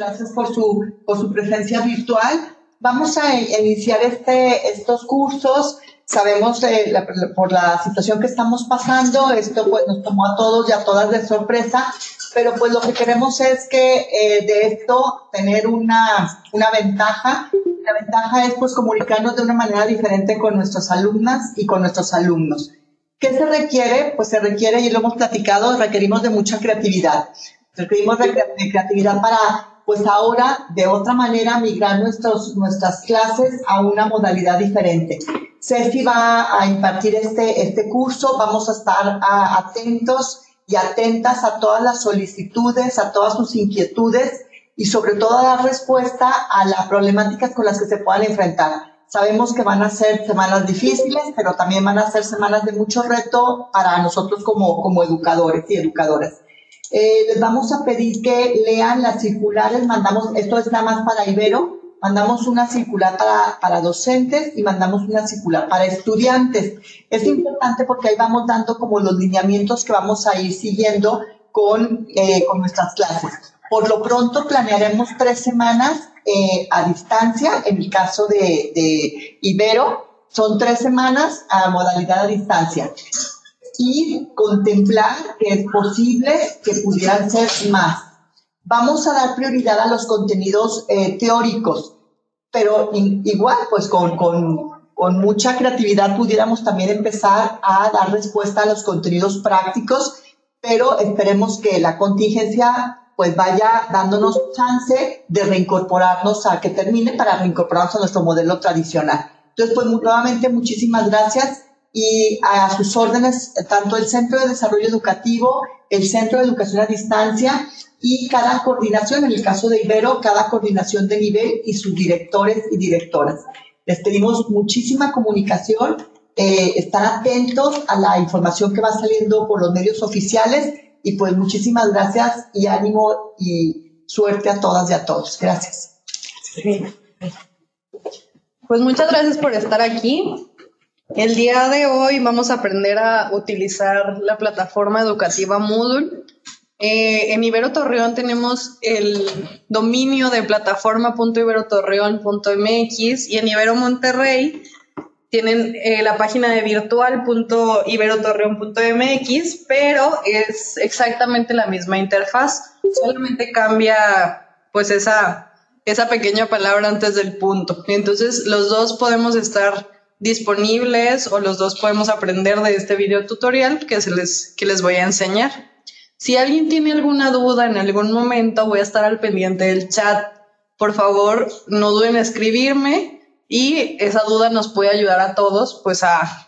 gracias por su, por su presencia virtual. Vamos a iniciar este, estos cursos. Sabemos eh, por la situación que estamos pasando, esto pues nos tomó a todos y a todas de sorpresa, pero pues lo que queremos es que eh, de esto tener una, una ventaja. La ventaja es pues comunicarnos de una manera diferente con nuestras alumnas y con nuestros alumnos. ¿Qué se requiere? Pues se requiere, y lo hemos platicado, requerimos de mucha creatividad. Requerimos de, creatividad para, pues ahora, de otra manera, migrar nuestros, nuestras clases a una modalidad diferente. Ceci va a impartir este, este curso, vamos a estar atentos y atentas a todas las solicitudes, a todas sus inquietudes y sobre todo a dar respuesta a las problemáticas con las que se puedan enfrentar. Sabemos que van a ser semanas difíciles, pero también van a ser semanas de mucho reto para nosotros como, como educadores y educadoras. Eh, les vamos a pedir que lean las circulares, mandamos, esto es nada más para Ibero, mandamos una circular para, para docentes y mandamos una circular para estudiantes. Es importante porque ahí vamos dando como los lineamientos que vamos a ir siguiendo con, eh, con nuestras clases. Por lo pronto planearemos tres semanas eh, a distancia. En el caso de, de Ibero, son tres semanas a modalidad a distancia. Y contemplar que es posible que pudieran ser más. Vamos a dar prioridad a los contenidos eh, teóricos, pero igual, pues con, con, con mucha creatividad pudiéramos también empezar a dar respuesta a los contenidos prácticos, pero esperemos que la contingencia pues vaya dándonos chance de reincorporarnos a que termine para reincorporarnos a nuestro modelo tradicional. Entonces, pues nuevamente muchísimas gracias y a sus órdenes tanto el Centro de Desarrollo Educativo, el Centro de Educación a Distancia y cada coordinación, en el caso de Ibero, cada coordinación de nivel y sus directores y directoras. Les pedimos muchísima comunicación, eh, estar atentos a la información que va saliendo por los medios oficiales y pues muchísimas gracias y ánimo y suerte a todas y a todos. Gracias. Pues muchas gracias por estar aquí. El día de hoy vamos a aprender a utilizar la plataforma educativa Moodle. Eh, en Ibero Torreón tenemos el dominio de plataforma.iberotorreón.mx y en Ibero Monterrey tienen eh, la página de virtual.iberotorreon.mx, pero es exactamente la misma interfaz, solamente cambia pues esa, esa pequeña palabra antes del punto. Entonces los dos podemos estar disponibles o los dos podemos aprender de este video tutorial que, se les, que les voy a enseñar. Si alguien tiene alguna duda en algún momento, voy a estar al pendiente del chat. Por favor, no duden en escribirme y esa duda nos puede ayudar a todos pues a,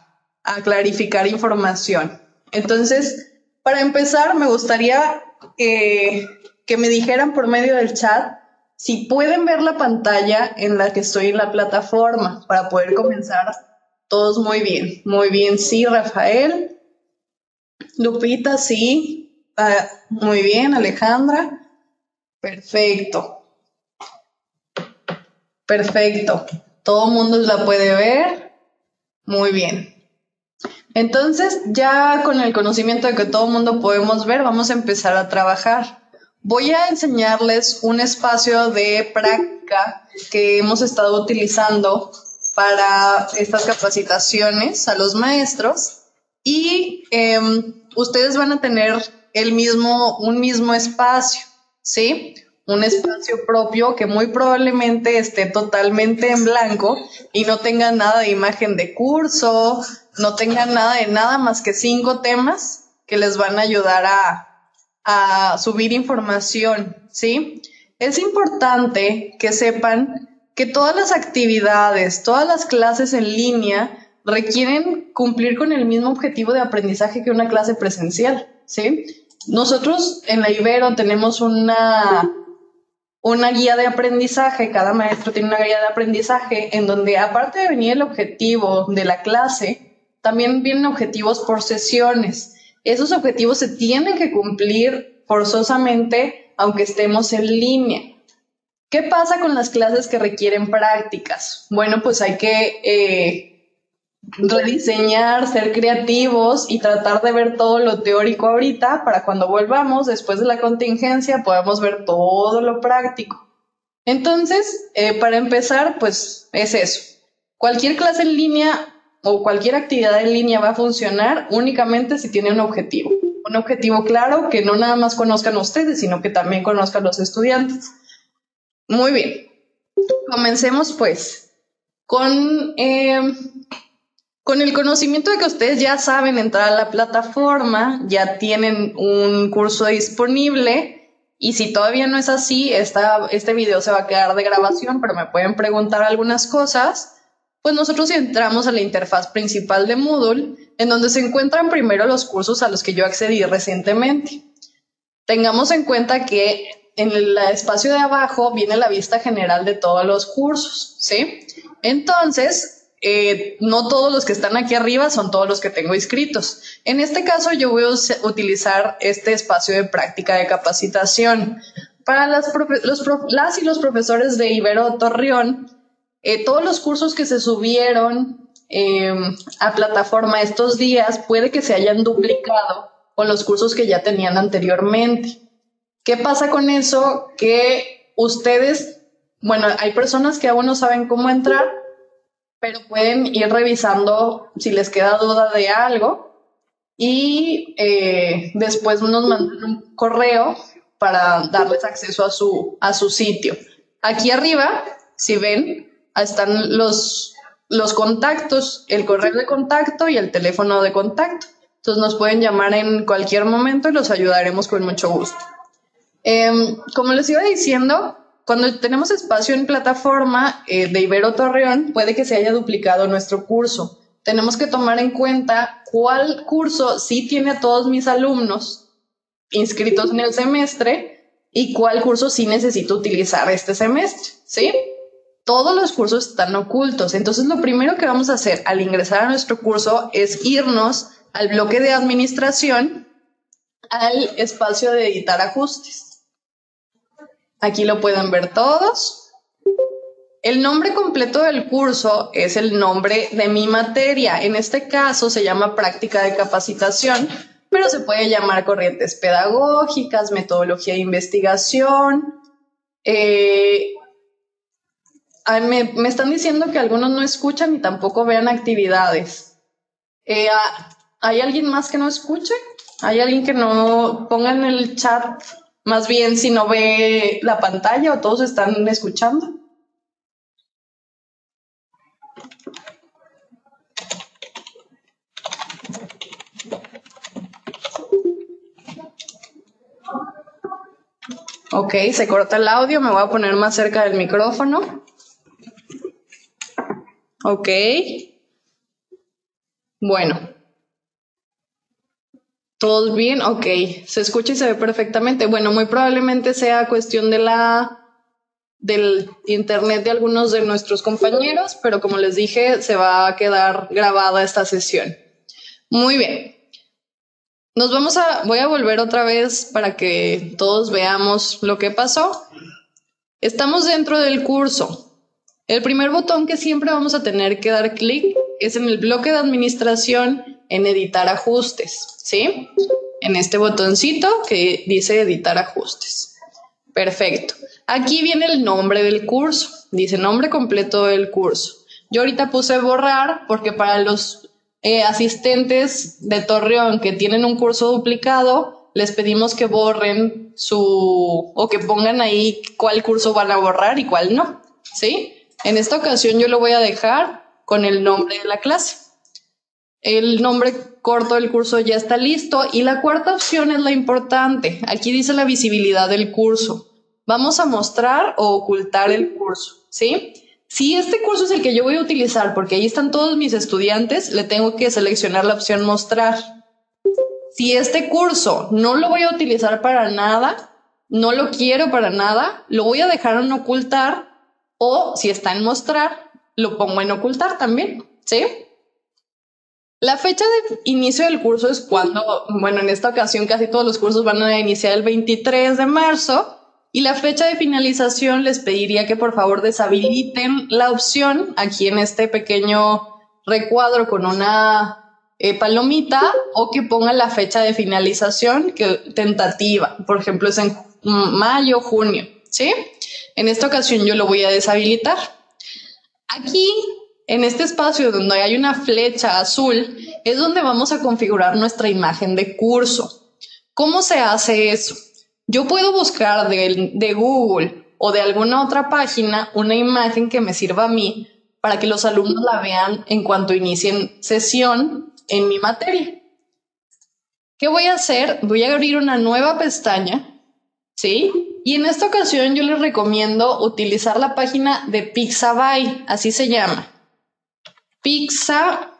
clarificar información. Entonces, para empezar, me gustaría eh, que me dijeran por medio del chat si pueden ver la pantalla en la que estoy en la plataforma para poder comenzar todos muy bien. Muy bien, sí, Rafael. Lupita, sí. Ah, muy bien, Alejandra. Perfecto. Perfecto. Todo el mundo la puede ver. Muy bien. Entonces, ya con el conocimiento de que todo el mundo podemos ver, vamos a empezar a trabajar. Voy a enseñarles un espacio de práctica que hemos estado utilizando para estas capacitaciones a los maestros y em, ustedes van a tener el mismo, un mismo espacio, ¿sí? un espacio propio que muy probablemente esté totalmente en blanco y no tenga nada de imagen de curso, no tenga nada de nada más que cinco temas que les van a ayudar a, a subir información, ¿sí? Es importante que sepan que todas las actividades, todas las clases en línea requieren cumplir con el mismo objetivo de aprendizaje que una clase presencial, ¿sí? Nosotros en la Ibero tenemos una una guía de aprendizaje, cada maestro tiene una guía de aprendizaje en donde aparte de venir el objetivo de la clase, también vienen objetivos por sesiones. Esos objetivos se tienen que cumplir forzosamente aunque estemos en línea. ¿Qué pasa con las clases que requieren prácticas? Bueno, pues hay que, eh, rediseñar, ser creativos y tratar de ver todo lo teórico ahorita para cuando volvamos después de la contingencia podamos ver todo lo práctico. Entonces, eh, para empezar, pues es eso. Cualquier clase en línea o cualquier actividad en línea va a funcionar únicamente si tiene un objetivo. Un objetivo claro que no nada más conozcan ustedes, sino que también conozcan los estudiantes. Muy bien. Comencemos pues con, eh, con el conocimiento de que ustedes ya saben entrar a la plataforma, ya tienen un curso disponible. Y si todavía no es así, esta, este video se va a quedar de grabación, pero me pueden preguntar algunas cosas pues nosotros entramos a la interfaz principal de Moodle, en donde se encuentran primero los cursos a los que yo accedí recientemente. Tengamos en cuenta que en el espacio de abajo viene la vista general de todos los cursos, ¿sí? Entonces, eh, no todos los que están aquí arriba son todos los que tengo inscritos. En este caso, yo voy a utilizar este espacio de práctica de capacitación. Para las, y los profesores de Ibero Torreón, eh, todos los cursos que se subieron em, a plataforma estos días puede que se hayan duplicado con los cursos que ya tenían anteriormente. ¿Qué pasa con eso? Que ustedes, bueno, hay personas que aún no saben cómo entrar, pero pueden ir revisando si les queda duda de algo y eh, después nos mandan un correo para darles acceso a su, a su sitio. Aquí arriba, si ven, están los, los contactos, el correo de contacto y el teléfono de contacto. Entonces nos pueden llamar en cualquier momento y los ayudaremos con mucho gusto. Em, como les iba diciendo, cuando tenemos espacio en plataforma eh, de Ibero Torreón, puede que se haya duplicado nuestro curso. Tenemos que tomar en cuenta cuál curso sí tiene a todos mis alumnos inscritos en el semestre y cuál curso sí necesito utilizar este semestre, ¿sí? Todos los cursos están ocultos. Entonces, lo primero que vamos a hacer al ingresar a nuestro curso es irnos al bloque de administración, al espacio de editar ajustes. Aquí lo pueden ver todos. El nombre completo del curso es el nombre de mi materia. En este caso se llama práctica de capacitación, pero se puede llamar corrientes pedagógicas, metodología de investigación, eh, me, me, están diciendo que algunos no escuchan y tampoco vean actividades. Eh, ah, ¿Hay alguien más que no escuche? ¿Hay alguien que no ponga en el chat más bien si no ve la pantalla o todos están escuchando? Ok, se corta el audio, me voy a poner más cerca del micrófono. Ok. Bueno. ¿Todos bien? Ok. Se escucha y se ve perfectamente. Bueno, muy probablemente sea cuestión de la del internet de algunos de nuestros compañeros, pero como les dije, se va a quedar grabada esta sesión. Muy bien. Nos vamos a, voy a volver otra vez para que todos veamos lo que pasó. Estamos dentro del curso. El primer botón que siempre vamos a tener que dar clic es en el bloque de administración en editar ajustes, ¿sí? En este botoncito que dice editar ajustes. Perfecto. Aquí viene el nombre del curso. Dice nombre completo del curso. Yo ahorita puse borrar porque para los eh, asistentes de Torreón que tienen un curso duplicado, les pedimos que borren su o que pongan ahí cuál curso van a borrar y cuál no. ¿Sí? En esta ocasión yo lo voy a dejar con el nombre de la clase. El nombre corto del curso ya está listo y la cuarta opción es la importante. Aquí dice la visibilidad del curso. Vamos a mostrar o ocultar el curso, ¿sí? Si este curso es el que yo voy a utilizar porque ahí están todos mis estudiantes, le tengo que seleccionar la opción mostrar. Si este curso no lo voy a utilizar para nada, no lo quiero para nada, lo voy a dejar en ocultar o si está en mostrar, lo pongo en ocultar también, ¿sí? La fecha de inicio del curso es cuando, bueno, en esta ocasión casi todos los cursos van a iniciar el 23 de marzo y la fecha de finalización les pediría que por favor deshabiliten la opción aquí en este pequeño recuadro con una eh, palomita o que ponga la fecha de finalización que, tentativa. Por ejemplo, es en mayo, junio, ¿sí? En esta ocasión yo lo voy a deshabilitar. Aquí, en este espacio donde hay una flecha azul, es donde vamos a configurar nuestra imagen de curso. ¿Cómo se hace eso? Yo puedo buscar de, Google o de alguna otra página una imagen que me sirva a mí para que los alumnos la vean en cuanto inicien sesión en mi materia. ¿Qué voy a hacer? Voy a abrir una nueva pestaña, ¿sí? Y en esta ocasión yo les recomiendo utilizar la página de Pixabay, así se llama. Pixabay.com.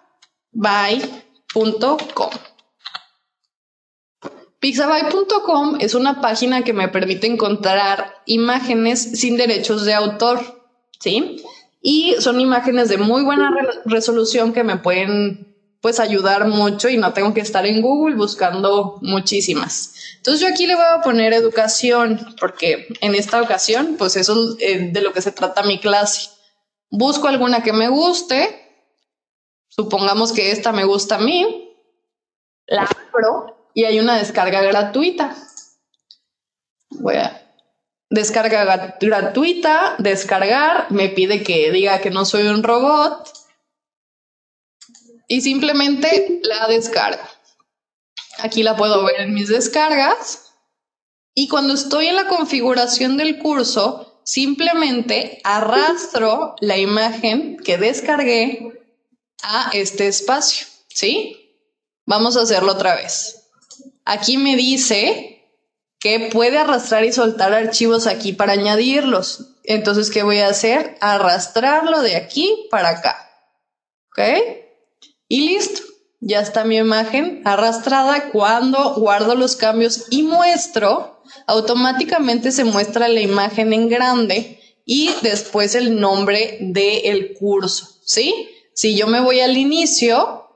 Pixabay.com es una página que me permite encontrar imágenes sin derechos de autor, ¿sí? Y son imágenes de muy buena resolución que me pueden pues ayudar mucho y no tengo que estar en Google buscando muchísimas. Entonces yo aquí le voy a poner educación porque en esta ocasión pues eso es eh, de lo que se trata mi clase. Busco alguna que me guste, supongamos que esta me gusta a mí, la abro y hay una descarga gratuita. Voy a descarga gratuita, descargar, me pide que diga que no soy un robot y simplemente la descargo. Aquí la puedo ver en mis descargas y cuando estoy en la configuración del curso, simplemente arrastro la imagen que descargué a este espacio, ¿sí? Vamos a hacerlo otra vez. Aquí me dice que puede arrastrar y soltar archivos aquí para añadirlos. Entonces, ¿qué voy a hacer? Arrastrarlo de aquí para acá. ¿Ok? Y listo, ya está mi imagen arrastrada. Cuando guardo los cambios y muestro, automáticamente se muestra la imagen en grande y después el nombre del curso, ¿sí? Si yo me voy al inicio,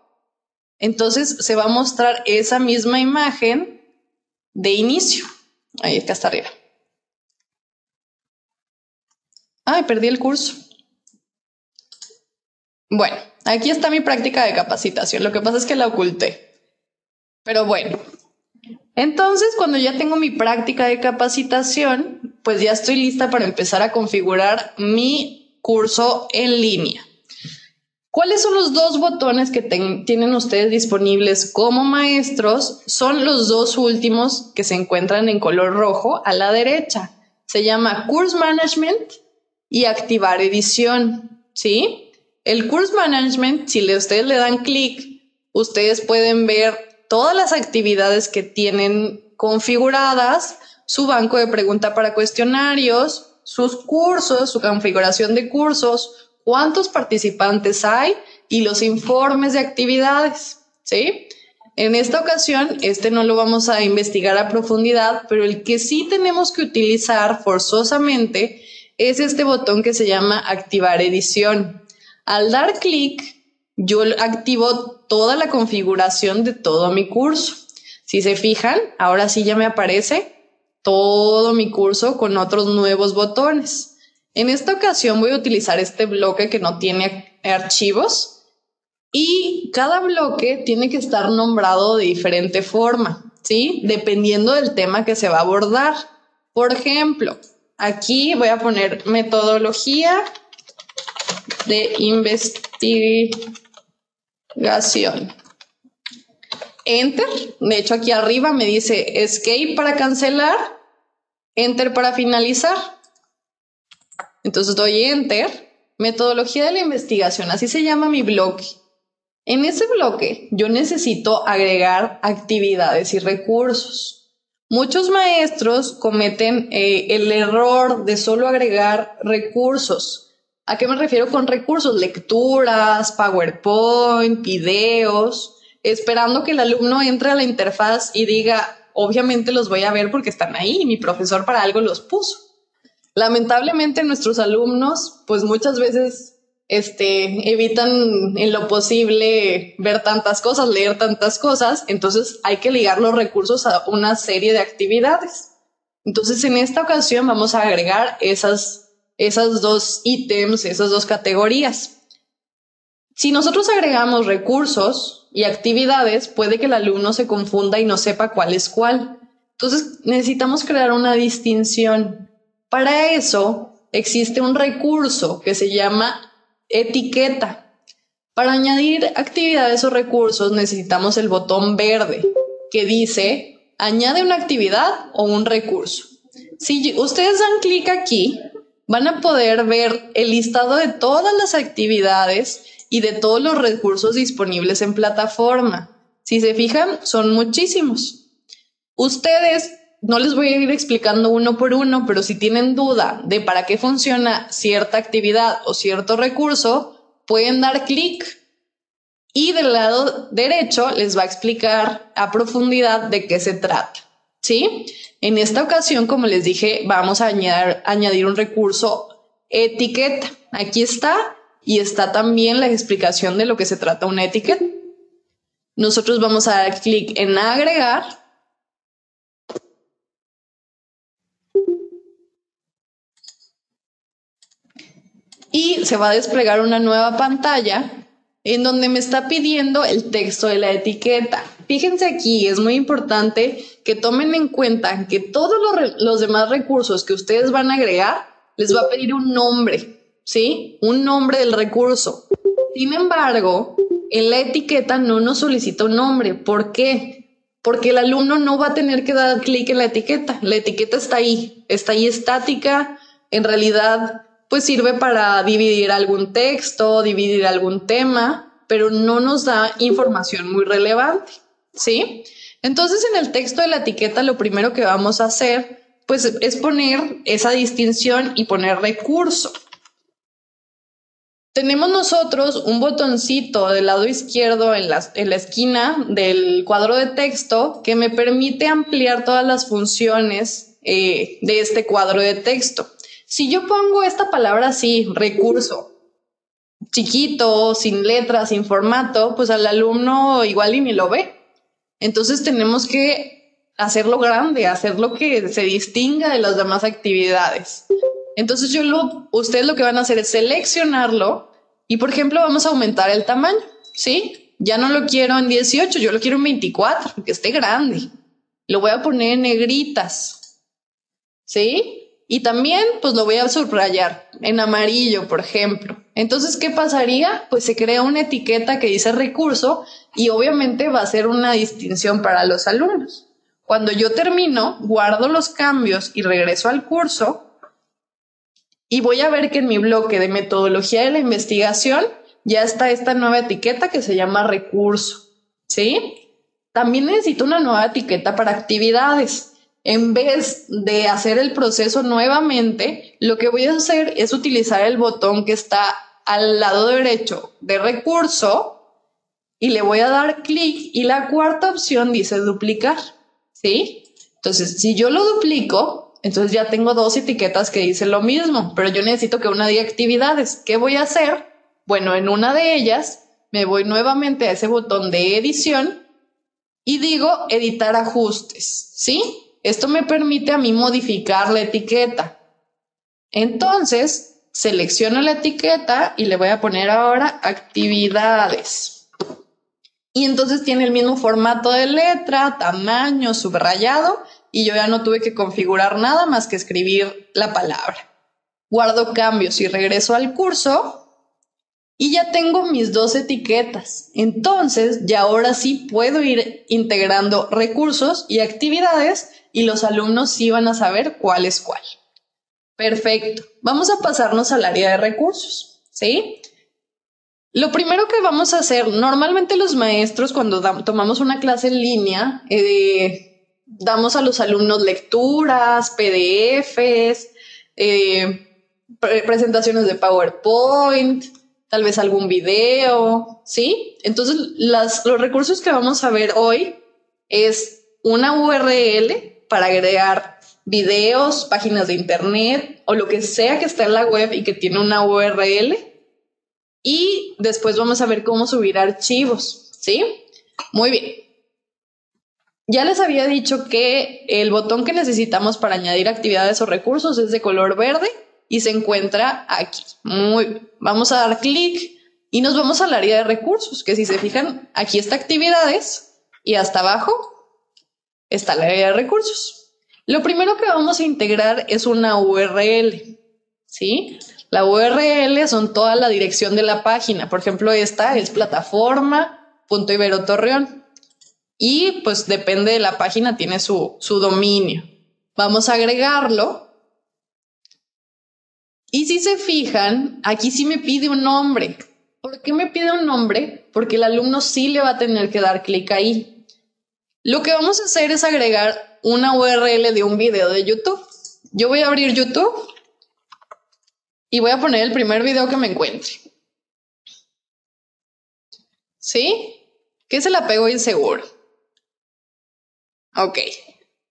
entonces se va a mostrar esa misma imagen de inicio. Ahí está hasta arriba. Ay, perdí el curso. Bueno, Aquí está mi práctica de capacitación. Lo que pasa es que la oculté. Pero bueno. Entonces, cuando ya tengo mi práctica de capacitación, pues ya estoy lista para empezar a configurar mi curso en línea. ¿Cuáles son los dos botones que tienen ustedes disponibles como maestros? Son los dos últimos que se encuentran en color rojo a la derecha. Se llama Course Management y Activar Edición. ¿Sí? El Course Management, si ustedes le dan clic, ustedes pueden ver todas las actividades que tienen configuradas, su banco de pregunta para cuestionarios, sus cursos, su configuración de cursos, cuántos participantes hay y los informes de actividades, ¿sí? En esta ocasión, este no lo vamos a investigar a profundidad, pero el que sí tenemos que utilizar forzosamente es este botón que se llama activar edición. Al dar clic, yo activo toda la configuración de todo mi curso. Si se fijan, ahora sí ya me aparece todo mi curso con otros nuevos botones. En esta ocasión voy a utilizar este bloque que no tiene archivos y cada bloque tiene que estar nombrado de diferente forma, ¿sí? Dependiendo del tema que se va a abordar. Por ejemplo, aquí voy a poner metodología de investigación. Enter. De hecho, aquí arriba me dice escape para cancelar, enter para finalizar. Entonces doy enter. Metodología de la investigación, así se llama mi bloque. En ese bloque yo necesito agregar actividades y recursos. Muchos maestros cometen eh, el error de solo agregar recursos ¿A qué me refiero con recursos? Lecturas, PowerPoint, videos, esperando que el alumno entre a la interfaz y diga, obviamente los voy a ver porque están ahí, mi profesor para algo los puso. Lamentablemente nuestros alumnos, pues muchas veces este, evitan en lo posible ver tantas cosas, leer tantas cosas, entonces hay que ligar los recursos a una serie de actividades. Entonces en esta ocasión vamos a agregar esas esas dos ítems, esas dos categorías. Si nosotros agregamos recursos y actividades, puede que el alumno se confunda y no sepa cuál es cuál. Entonces necesitamos crear una distinción. Para eso existe un recurso que se llama etiqueta. Para añadir actividades o recursos necesitamos el botón verde que dice añade una actividad o un recurso. Si ustedes dan clic aquí, van a poder ver el listado de todas las actividades y de todos los recursos disponibles en plataforma. Si se fijan, son muchísimos. Ustedes, no les voy a ir explicando uno por uno, pero si tienen duda de para qué funciona cierta actividad o cierto recurso, pueden dar clic y del lado derecho les va a explicar a profundidad de qué se trata. ¿Sí? En esta ocasión, como les dije, vamos a añadir, un recurso etiqueta. Aquí está y está también la explicación de lo que se trata una etiqueta. Nosotros vamos a dar clic en agregar. Y se va a desplegar una nueva pantalla en donde me está pidiendo el texto de la etiqueta. Fíjense aquí, es muy importante que tomen en cuenta que todos los, los demás recursos que ustedes van a agregar les va a pedir un nombre. ¿sí? Un nombre del recurso. Sin embargo, en la etiqueta no nos solicita un nombre. ¿Por qué? Porque el alumno no va a tener que dar clic en la etiqueta. La etiqueta está ahí, está ahí estática. En realidad, pues sirve para dividir algún texto, dividir algún tema, pero no nos da información muy relevante, ¿sí? Entonces, en el texto de la etiqueta, lo primero que vamos a hacer, pues, es poner esa distinción y poner recurso. Tenemos nosotros un botoncito del lado izquierdo en la, en la, esquina del cuadro de texto que me permite ampliar todas las funciones eh, de este cuadro de texto. Si yo pongo esta palabra así, recurso, chiquito, sin letras, sin formato, pues al alumno igual y ni lo ve. Entonces tenemos que hacerlo grande, hacerlo que se distinga de las demás actividades. Entonces yo lo, ustedes lo que van a hacer es seleccionarlo y por ejemplo vamos a aumentar el tamaño, ¿sí? Ya no lo quiero en 18, yo lo quiero en 24, que esté grande. Lo voy a poner en negritas, ¿sí? Y también pues lo voy a subrayar en amarillo, por ejemplo. Entonces, ¿qué pasaría? Pues se crea una etiqueta que dice recurso y obviamente va a ser una distinción para los alumnos. Cuando yo termino, guardo los cambios y regreso al curso y voy a ver que en mi bloque de metodología de la investigación ya está esta nueva etiqueta que se llama recurso, ¿sí? También necesito una nueva etiqueta para actividades. En vez de hacer el proceso nuevamente, lo que voy a hacer es utilizar el botón que está al lado derecho de recurso y le voy a dar clic y la cuarta opción dice duplicar, ¿sí? Entonces, si yo lo duplico, entonces ya tengo dos etiquetas que dicen lo mismo, pero yo necesito que una diga actividades. ¿Qué voy a hacer? Bueno, en una de ellas me voy nuevamente a ese botón de edición y digo editar ajustes, ¿sí? Esto me permite a mí modificar la etiqueta. Entonces, selecciono la etiqueta y le voy a poner ahora actividades. Y entonces tiene el mismo formato de letra, tamaño, subrayado y yo ya no tuve que configurar nada más que escribir la palabra. Guardo cambios y regreso al curso y ya tengo mis dos etiquetas. Entonces, ya ahora sí puedo ir integrando recursos y actividades y los alumnos sí van a saber cuál es cuál. Perfecto. Vamos a pasarnos al área de recursos, ¿sí? Lo primero que vamos a hacer, normalmente los maestros cuando tomamos una clase en línea, eh, damos a los alumnos lecturas, PDFs, eh, presentaciones de PowerPoint, tal vez algún video, ¿sí? Entonces, los recursos que vamos a ver hoy es una URL para agregar videos, páginas de internet o lo que sea que está en la web y que tiene una URL. Y después vamos a ver cómo subir archivos, ¿sí? Muy bien. Ya les había dicho que el botón que necesitamos para añadir actividades o recursos es de color verde y se encuentra aquí. Muy Vamos a dar clic y nos vamos al área de recursos, que si se fijan, aquí está actividades y hasta abajo está el área de recursos. Lo primero que vamos a integrar es una URL, ¿sí? La URL son toda la dirección de la página. Por ejemplo, esta es plataforma.iberotorreón. Y pues depende de la página, tiene su, su dominio. Vamos a agregarlo. Y si se fijan, aquí sí me pide un nombre. ¿Por qué me pide un nombre? Porque el alumno sí le va a tener que dar clic ahí. Lo que vamos a hacer es agregar una URL de un video de YouTube. Yo voy a abrir YouTube y voy a poner el primer video que me encuentre. ¿Sí? ¿Qué es el apego inseguro? Ok.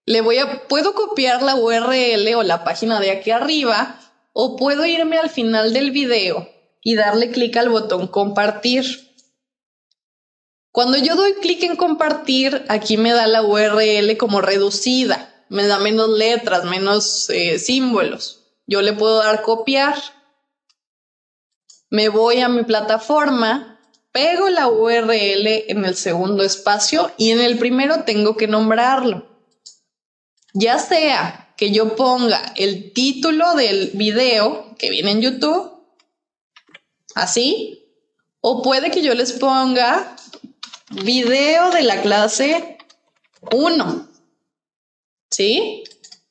Le voy a, puedo copiar la URL o la página de aquí arriba o puedo irme al final del video y darle clic al botón compartir. Cuando yo doy clic en compartir, aquí me da la URL como reducida, me da menos letras, menos eh, símbolos. Yo le puedo dar copiar. Me voy a mi plataforma, pego la URL en el segundo espacio y en el primero tengo que nombrarlo. Ya sea que yo ponga el título del video que viene en YouTube, así, o puede que yo les ponga video de la clase 1. ¿Sí?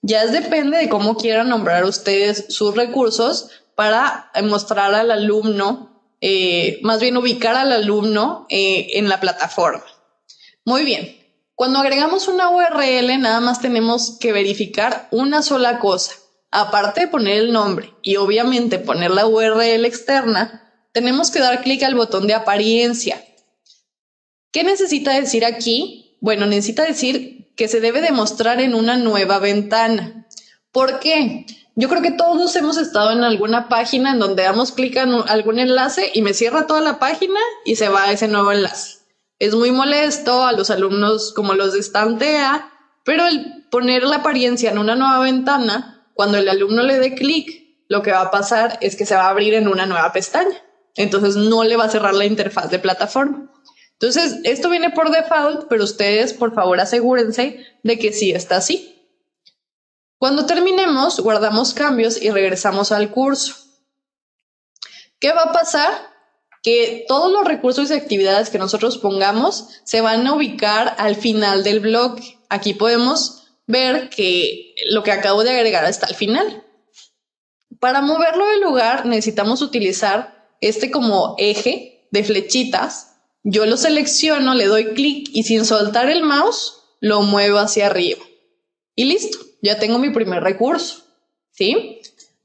Ya depende de cómo quieran nombrar ustedes sus recursos para mostrar al alumno, eh, más bien ubicar al alumno eh, en la plataforma. Muy bien. Cuando agregamos una URL, nada más tenemos que verificar una sola cosa. Aparte de poner el nombre y obviamente poner la URL externa, tenemos que dar clic al botón de apariencia. ¿Qué necesita decir aquí? Bueno, necesita decir que se debe demostrar en una nueva ventana. ¿Por qué? Yo creo que todos hemos estado en alguna página en donde damos clic en algún enlace y me cierra toda la página y se va a ese nuevo enlace. Es muy molesto a los alumnos como los de Estantea, pero el poner la apariencia en una nueva ventana, cuando el alumno le dé clic, lo que va a pasar es que se va a abrir en una nueva pestaña. Entonces no le va a cerrar la interfaz de plataforma. Entonces, esto viene por default, pero ustedes por favor asegúrense de que sí está así. Cuando terminemos, guardamos cambios y regresamos al curso. ¿Qué va a pasar? Que todos los recursos y actividades que nosotros pongamos se van a ubicar al final del blog. Aquí podemos ver que lo que acabo de agregar está al final. Para moverlo del lugar necesitamos utilizar este como eje de flechitas. Yo lo selecciono, le doy clic y sin soltar el mouse lo muevo hacia arriba. Y listo ya tengo mi primer recurso. ¿Sí?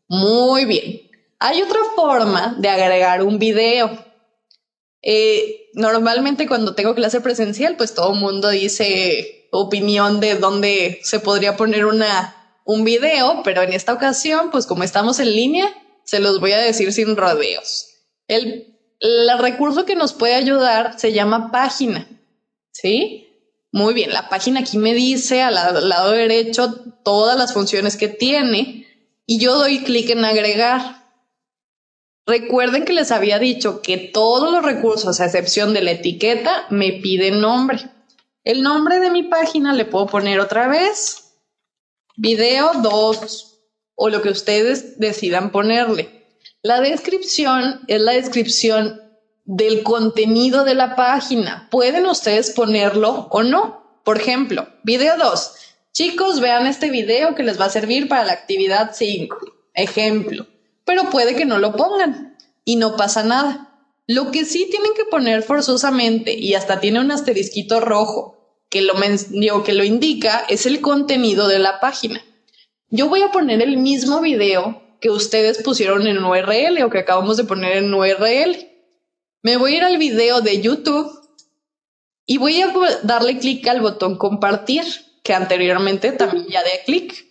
Muy bien. Hay otra forma de agregar un video. Eh, normalmente cuando tengo clase presencial, pues todo el mundo dice opinión de dónde se podría poner una, un video, pero en esta ocasión, pues como estamos en línea, se los voy a decir sin rodeos. El, el recurso que nos puede ayudar se llama página. ¿Sí? Muy bien, la página aquí me dice al lado, derecho todas las funciones que tiene y yo doy clic en agregar. Recuerden que les había dicho que todos los recursos, a excepción de la etiqueta, me piden nombre. El nombre de mi página le puedo poner otra vez video 2 o lo que ustedes decidan ponerle. La descripción es la descripción del contenido de la página. Pueden ustedes ponerlo o no. Por ejemplo, video 2. Chicos, vean este video que les va a servir para la actividad 5. Ejemplo. Pero puede que no lo pongan y no pasa nada. Lo que sí tienen que poner forzosamente y hasta tiene un asterisquito rojo que lo, que lo indica es el contenido de la página. Yo voy a poner el mismo video que ustedes pusieron en URL o que acabamos de poner en URL me voy a ir al video de YouTube y voy a darle clic al botón compartir, que anteriormente también ya di clic.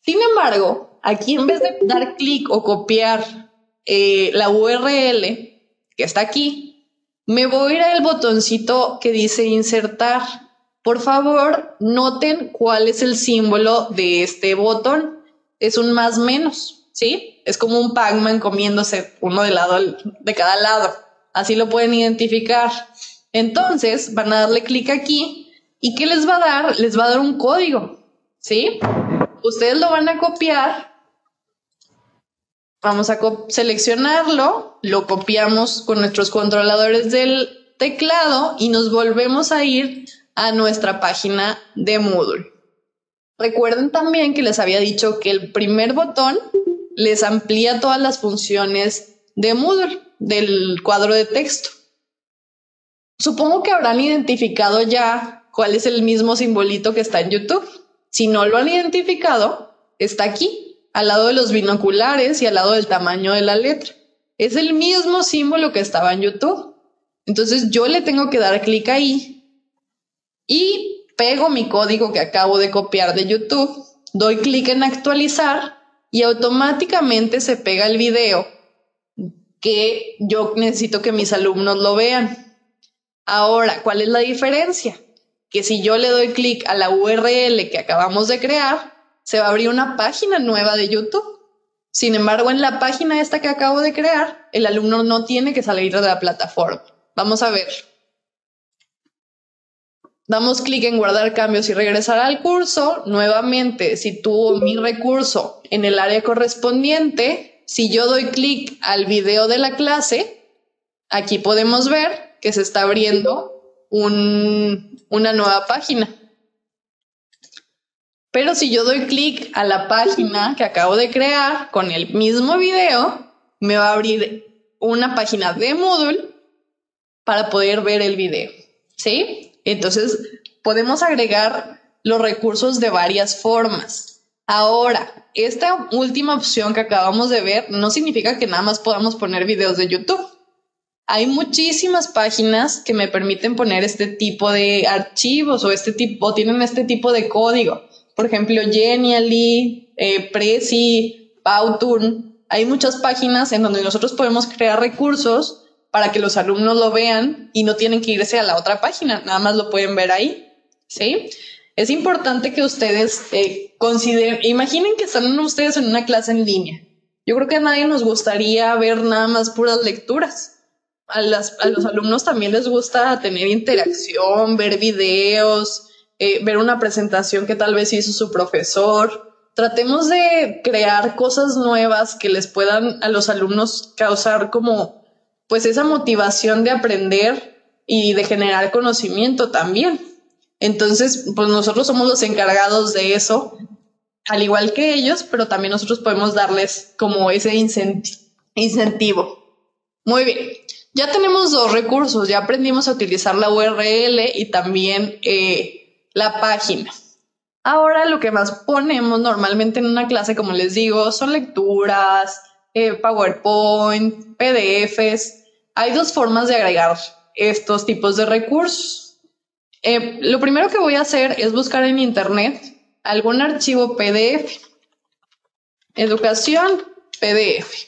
Sin embargo, aquí en vez de dar clic o copiar eh, la URL que está aquí, me voy a ir al botoncito que dice insertar. Por favor, noten cuál es el símbolo de este botón. Es un más menos, ¿sí? Es como un Pac-Man comiéndose uno de lado de cada lado. Así lo pueden identificar. Entonces van a darle clic aquí y ¿qué les va a dar? Les va a dar un código, ¿sí? Ustedes lo van a copiar. Vamos a seleccionarlo, lo copiamos con nuestros controladores del teclado y nos volvemos a ir a nuestra página de Moodle. Recuerden también que les había dicho que el primer botón les amplía todas las funciones de Moodle, del cuadro de texto. Supongo que habrán identificado ya cuál es el mismo simbolito que está en YouTube. Si no lo han identificado, está aquí, al lado de los binoculares y al lado del tamaño de la letra. Es el mismo símbolo que estaba en YouTube. Entonces yo le tengo que dar clic ahí y pego mi código que acabo de copiar de YouTube, doy clic en actualizar y automáticamente se pega el video que yo necesito que mis alumnos lo vean. Ahora, ¿cuál es la diferencia? Que si yo le doy clic a la URL que acabamos de crear, se va a abrir una página nueva de YouTube. Sin embargo, en la página esta que acabo de crear, el alumno no tiene que salir de la plataforma. Vamos a ver. Damos clic en guardar cambios y regresar al curso. Nuevamente, si tuvo mi recurso en el área correspondiente, si yo doy clic al video de la clase, aquí podemos ver que se está abriendo una nueva página. Pero si yo doy clic a la página que acabo de crear con el mismo video, me va a abrir una página de Moodle para poder ver el video. ¿Sí? Entonces, podemos agregar los recursos de varias formas. Ahora, esta última opción que acabamos de ver no significa que nada más podamos poner videos de YouTube. Hay muchísimas páginas que me permiten poner este tipo de archivos o este tipo, tienen este tipo de código. Por ejemplo, Genially, eh, Prezi, Powtoon. Hay muchas páginas en donde nosotros podemos crear recursos para que los alumnos lo vean y no tienen que irse a la otra página, nada más lo pueden ver ahí. ¿Sí? Es importante que ustedes eh, consideren, imaginen que están ustedes en una clase en línea. Yo creo que a nadie nos gustaría ver nada más puras lecturas. A, los alumnos también les gusta tener interacción, ver videos, eh, ver una presentación que tal vez hizo su profesor. Tratemos de crear cosas nuevas que les puedan a los alumnos causar como pues esa motivación de aprender y de generar conocimiento también. Entonces, pues nosotros somos los encargados de eso, al igual que ellos, pero también nosotros podemos darles como ese incentivo. Muy bien, ya tenemos dos recursos, ya aprendimos a utilizar la URL y también eh, la página. Ahora lo que más ponemos normalmente en una clase, como les digo, son lecturas, eh, PowerPoint, PDFs. Hay dos formas de agregar estos tipos de recursos. Eh, lo primero que voy a hacer es buscar en internet algún archivo PDF. Educación PDF.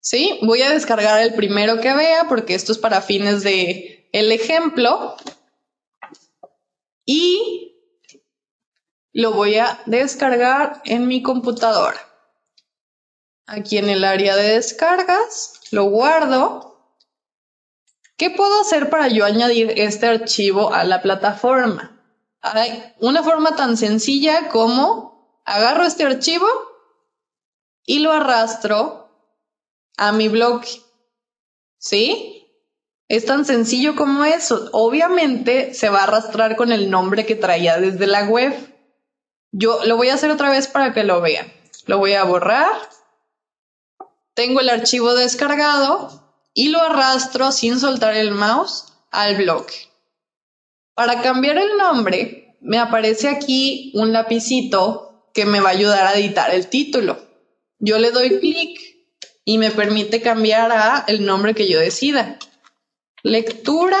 ¿Sí? Voy a descargar el primero que vea porque esto es para fines de el ejemplo. Y lo voy a descargar en mi computadora. Aquí en el área de descargas, lo guardo ¿Qué puedo hacer para yo añadir este archivo a la plataforma? Hay una forma tan sencilla como agarro este archivo y lo arrastro a mi blog. ¿Sí? Es tan sencillo como eso. Obviamente se va a arrastrar con el nombre que traía desde la web. Yo lo voy a hacer otra vez para que lo vean. Lo voy a borrar. Tengo el archivo descargado y lo arrastro sin soltar el mouse al bloque. Para cambiar el nombre, me aparece aquí un lapicito que me va a ayudar a editar el título. Yo le doy clic y me permite cambiar a el nombre que yo decida. Lectura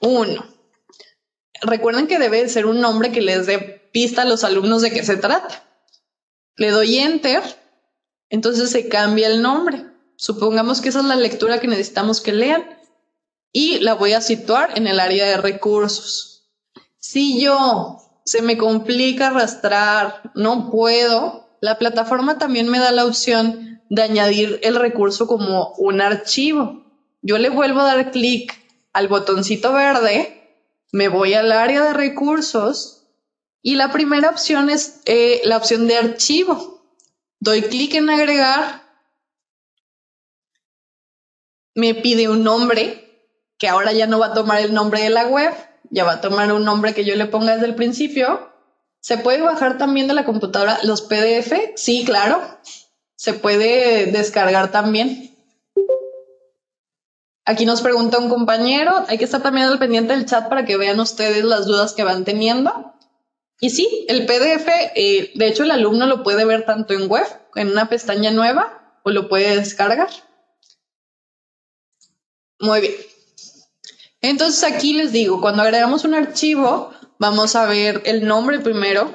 1. Recuerden que debe ser un nombre que les dé pista a los alumnos de qué se trata. Le doy enter, entonces se cambia el nombre. Supongamos que esa es la lectura que necesitamos que lean y la voy a situar en el área de recursos. Si yo se me complica arrastrar, no puedo, la plataforma también me da la opción de añadir el recurso como un archivo. Yo le vuelvo a dar clic al botoncito verde, me voy al área de recursos y la primera opción es eh, la opción de archivo. Doy clic en agregar, me pide un nombre, que ahora ya no va a tomar el nombre de la web, ya va a tomar un nombre que yo le ponga desde el principio. ¿Se puede bajar también de la computadora los PDF? Sí, claro. Se puede descargar también. Aquí nos pregunta un compañero, hay que estar también al pendiente del chat para que vean ustedes las dudas que van teniendo. Y sí, el PDF, eh, de hecho el alumno lo puede ver tanto en web, en una pestaña nueva, o lo puede descargar. Muy bien. Entonces aquí les digo, cuando agregamos un archivo, vamos a ver el nombre primero.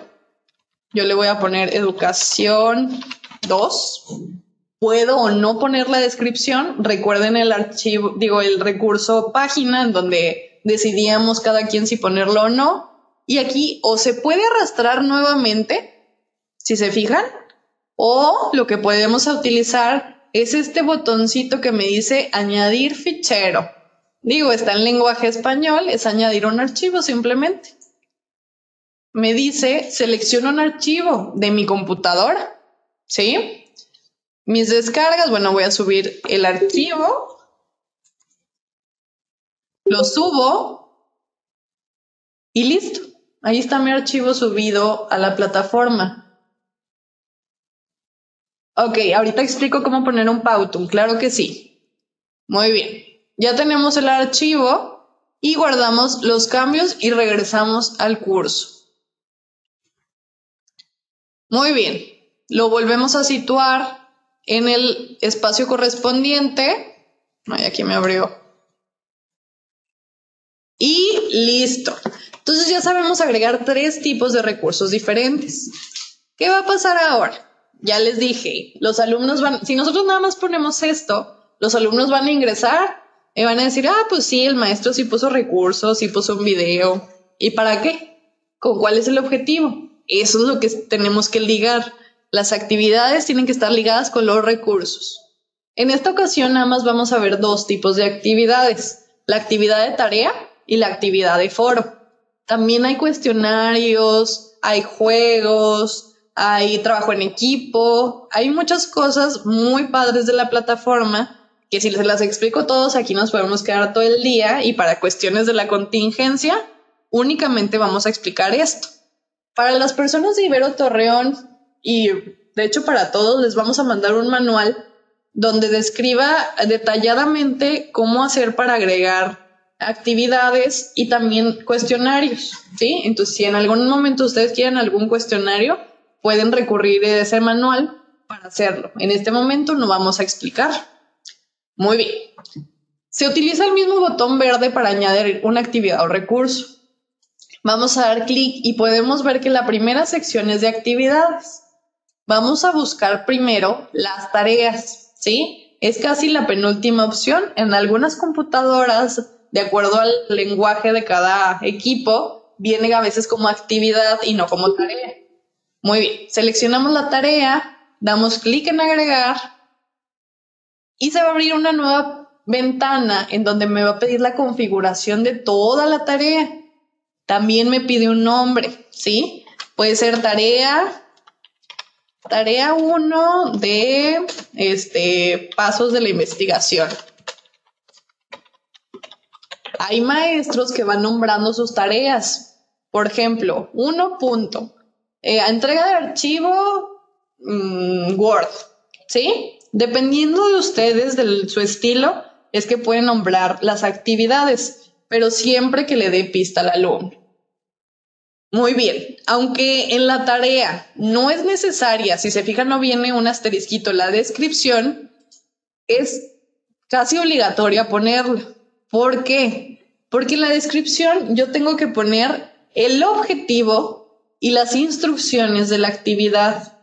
Yo le voy a poner educación 2. Puedo o no poner la descripción. Recuerden el archivo, digo, el recurso página en donde decidíamos cada quien si ponerlo o no. Y aquí o se puede arrastrar nuevamente, si se fijan, o lo que podemos utilizar es este botoncito que me dice añadir fichero. Digo, está en lenguaje español, es añadir un archivo simplemente. Me dice, selecciono un archivo de mi computadora, ¿sí? Mis descargas, bueno, voy a subir el archivo, lo subo y listo. Ahí está mi archivo subido a la plataforma. Ok, ahorita explico cómo poner un Pautum, claro que sí. Muy bien. Ya tenemos el archivo y guardamos los cambios y regresamos al curso. Muy bien, lo volvemos a situar en el espacio correspondiente. Ay, aquí me abrió. Y listo. Entonces ya sabemos agregar tres tipos de recursos diferentes. ¿Qué va a pasar ahora? Ya les dije, los alumnos van, si nosotros nada más ponemos esto, los alumnos van a ingresar y van a decir, ah, pues sí, el maestro sí puso recursos, sí puso un video. ¿Y para qué? ¿Con cuál es el objetivo? Eso es lo que tenemos que ligar. Las actividades tienen que estar ligadas con los recursos. En esta ocasión nada más vamos a ver dos tipos de actividades, la actividad de tarea y la actividad de foro. También hay cuestionarios, hay juegos, hay trabajo en equipo, hay muchas cosas muy padres de la plataforma que si les las explico todos, aquí nos podemos quedar todo el día y para cuestiones de la contingencia, únicamente vamos a explicar esto. Para las personas de Ibero Torreón y de hecho para todos les vamos a mandar un manual donde describa detalladamente cómo hacer para agregar actividades y también cuestionarios, ¿sí? Entonces, si en algún momento ustedes quieren algún cuestionario, pueden recurrir a ese manual para hacerlo. En este momento no vamos a explicar. Muy bien. Se utiliza el mismo botón verde para añadir una actividad o recurso. Vamos a dar clic y podemos ver que la primera sección es de actividades. Vamos a buscar primero las tareas, ¿sí? Es casi la penúltima opción. En algunas computadoras, de acuerdo al lenguaje de cada equipo, viene a veces como actividad y no como tarea. Muy bien, seleccionamos la tarea, damos clic en agregar y se va a abrir una nueva ventana en donde me va a pedir la configuración de toda la tarea. También me pide un nombre, ¿sí? Puede ser tarea tarea 1 de este pasos de la investigación. Hay maestros que van nombrando sus tareas. Por ejemplo, 1 punto. Eh, entrega de archivo mm, Word, ¿sí? Dependiendo de ustedes, de su estilo, es que pueden nombrar las actividades, pero siempre que le dé pista al alumno. Muy bien, aunque en la tarea no es necesaria, si se fijan no viene un asterisquito la descripción, es casi obligatoria ponerla. ¿Por qué? Porque en la descripción yo tengo que poner el objetivo y las instrucciones de la actividad,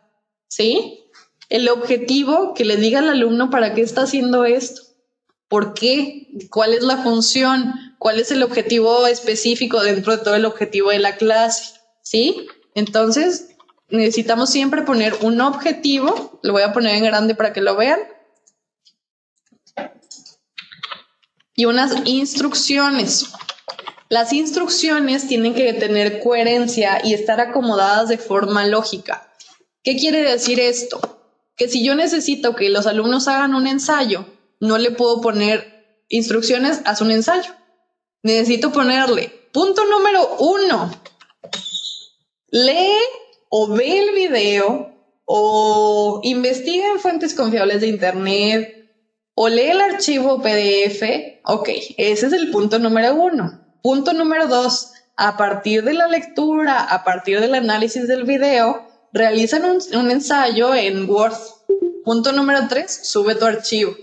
¿sí? el objetivo, que le diga al alumno para qué está haciendo esto, por qué, cuál es la función, cuál es el objetivo específico dentro de todo el objetivo de la clase, ¿sí? Entonces, necesitamos siempre poner un objetivo, lo voy a poner en grande para que lo vean, y unas instrucciones. Las instrucciones tienen que tener coherencia y estar acomodadas de forma lógica. ¿Qué quiere decir esto? Que si yo necesito que los alumnos hagan un ensayo, no le puedo poner instrucciones, haz un ensayo. Necesito ponerle punto número uno. Lee o ve el video o investiga en fuentes confiables de Internet o lee el archivo PDF. Ok, ese es el punto número uno. Punto número dos, a partir de la lectura, a partir del análisis del video, realizan un, ensayo en Word. Punto número tres, sube tu archivo.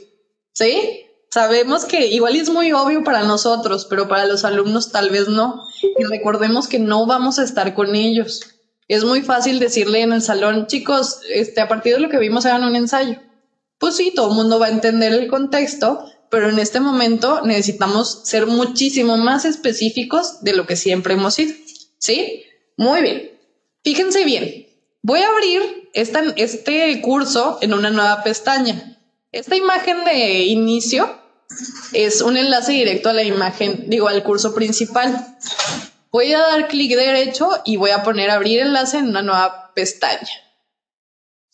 ¿Sí? Sabemos que igual es muy obvio para nosotros, pero para los alumnos tal vez no. Y recordemos que no vamos a estar con ellos. Es muy fácil decirle en el salón, chicos, este, a partir de lo que vimos hagan un ensayo. Pues sí, todo el mundo va a entender el contexto, pero en este momento necesitamos ser muchísimo más específicos de lo que siempre hemos sido. ¿Sí? Muy bien. Fíjense bien, Voy a abrir este curso en una nueva pestaña. Esta imagen de inicio es un enlace directo a la imagen, digo, al curso principal. Voy a dar clic derecho y voy a poner abrir enlace en una nueva pestaña.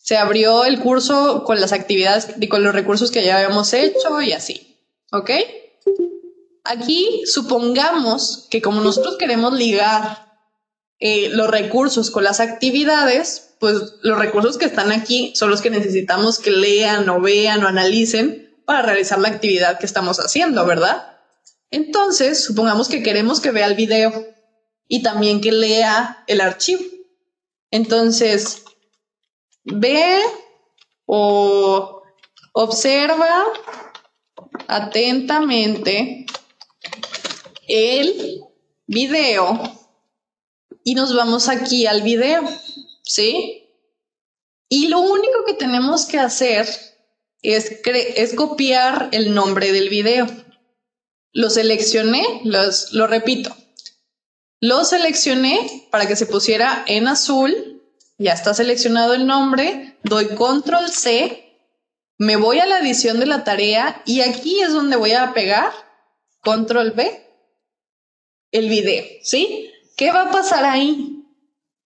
Se abrió el curso con las actividades y con los recursos que ya habíamos hecho y así. ¿Ok? Aquí supongamos que como nosotros queremos ligar eh, los recursos con las actividades, pues los recursos que están aquí son los que necesitamos que lean o vean o analicen para realizar la actividad que estamos haciendo, ¿verdad? Entonces, supongamos que queremos que vea el video y también que lea el archivo. Entonces, ve o observa atentamente el video y nos vamos aquí al video, ¿sí? Y lo único que tenemos que hacer es, es copiar el nombre del video. Lo seleccioné, los, lo repito. Lo seleccioné para que se pusiera en azul. Ya está seleccionado el nombre. Doy control C. Me voy a la edición de la tarea y aquí es donde voy a pegar control B el video, ¿sí? ¿Qué va a pasar ahí?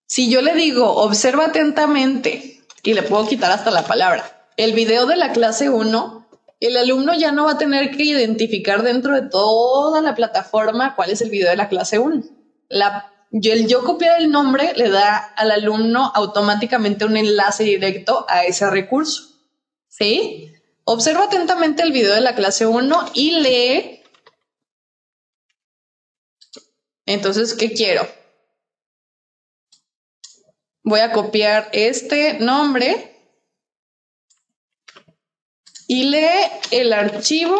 Si yo le digo, observa atentamente, y le puedo quitar hasta la palabra, el video de la clase 1, el alumno ya no va a tener que identificar dentro de toda la plataforma cuál es el video de la clase 1. La, el yo copiar el nombre le da al alumno automáticamente un enlace directo a ese recurso. ¿Sí? Observa atentamente el video de la clase 1 y lee Entonces, ¿qué quiero? Voy a copiar este nombre y lee el archivo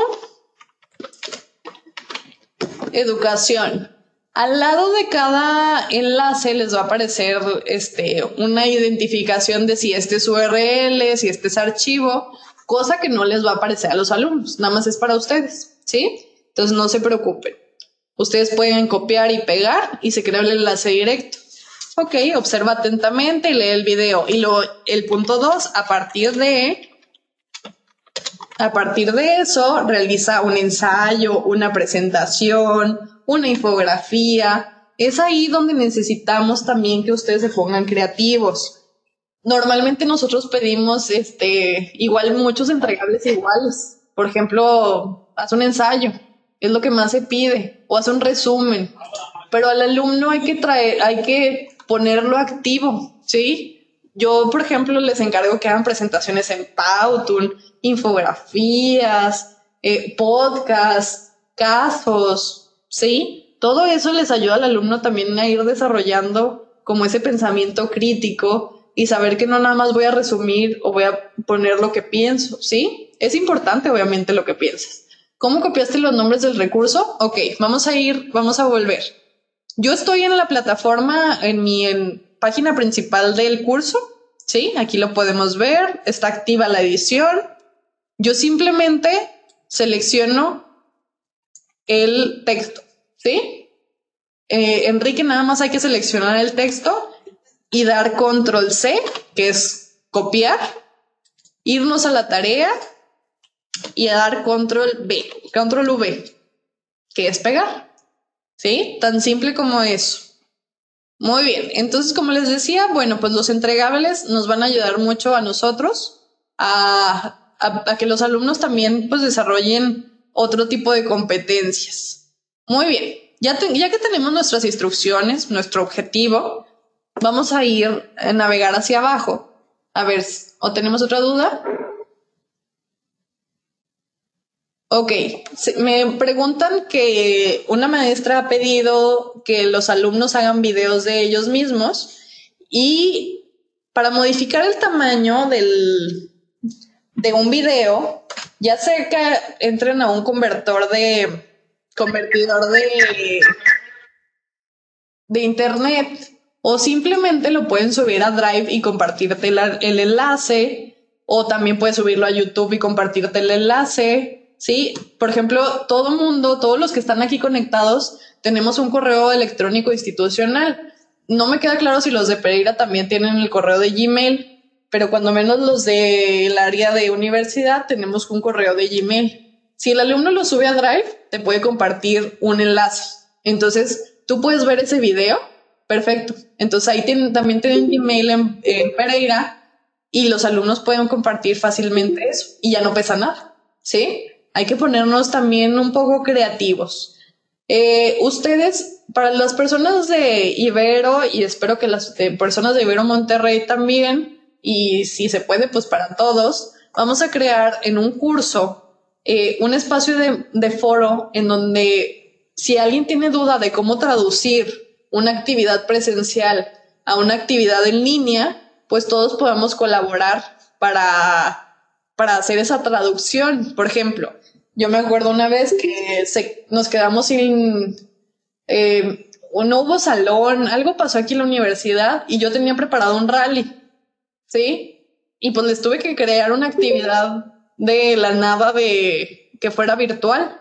educación. Al lado de cada enlace les va a aparecer este, una identificación de si este es URL, si este es archivo, cosa que no les va a aparecer a los alumnos, nada más es para ustedes, ¿sí? Entonces no se preocupen. Ustedes pueden copiar y pegar y se crea el enlace directo. Ok, observa atentamente y lee el video. Y el punto 2, a partir de a partir de eso, realiza un ensayo, una presentación, una infografía. Es ahí donde necesitamos también que ustedes se pongan creativos. Normalmente nosotros pedimos este, igual muchos entregables iguales. Por ejemplo, haz un ensayo, es lo que más se pide, o hace un resumen. Pero al alumno hay que traer, hay que ponerlo activo, ¿sí? Yo, por ejemplo, les encargo que hagan presentaciones en Powtoon, infografías, eh, podcasts, casos, ¿sí? Todo eso les ayuda al alumno también a ir desarrollando como ese pensamiento crítico y saber que no nada más voy a resumir o voy a poner lo que pienso, ¿sí? Es importante, obviamente, lo que piensas. ¿Cómo copiaste los nombres del recurso? Ok, vamos a ir, vamos a volver. Yo estoy en la plataforma, en mi página principal del curso, ¿sí? Aquí lo podemos ver, está activa la edición. Yo simplemente selecciono el texto, ¿sí? Eh, Enrique, nada más hay que seleccionar el texto y dar control C, que es copiar, irnos a la tarea y dar control B, control V, que es pegar. ¿Sí? Tan simple como eso. Muy bien, entonces como les decía, bueno, pues los entregables nos van a ayudar mucho a nosotros a, que los alumnos también pues desarrollen otro tipo de competencias. Muy bien, ya, que tenemos nuestras instrucciones, nuestro objetivo, vamos a ir a navegar hacia abajo. A ver, ¿o tenemos otra duda? Ok, me preguntan que una maestra ha pedido que los alumnos hagan videos de ellos mismos y para modificar el tamaño del, de un video, ya sea que entren a un convertor de convertidor de, de internet o simplemente lo pueden subir a Drive y compartirte el enlace o también puedes subirlo a YouTube y compartirte el enlace ¿sí? Por ejemplo, todo mundo, todos los que están aquí conectados, tenemos un correo electrónico institucional. No me queda claro si los de Pereira también tienen el correo de Gmail, pero cuando menos los del área de universidad tenemos un correo de Gmail. Si el alumno lo sube a Drive, te puede compartir un enlace. Entonces, tú puedes ver ese video. Perfecto. Entonces ahí también tienen Gmail en, en Pereira y los alumnos pueden compartir fácilmente eso y ya no pesa nada. ¿Sí? hay que ponernos también un poco creativos. Eh, ustedes, para las personas de Ibero, y espero que las personas de Ibero Monterrey también, y si se puede, pues para todos, vamos a crear en un curso eh, un espacio de, de foro en donde si alguien tiene duda de cómo traducir una actividad presencial a una actividad en línea, pues todos podamos colaborar para, para hacer esa traducción. Por ejemplo, yo me acuerdo una vez que se, nos quedamos sin, eh, no hubo salón, algo pasó aquí en la universidad y yo tenía preparado un rally, ¿sí? Y pues les tuve que crear una actividad de la nada de que fuera virtual.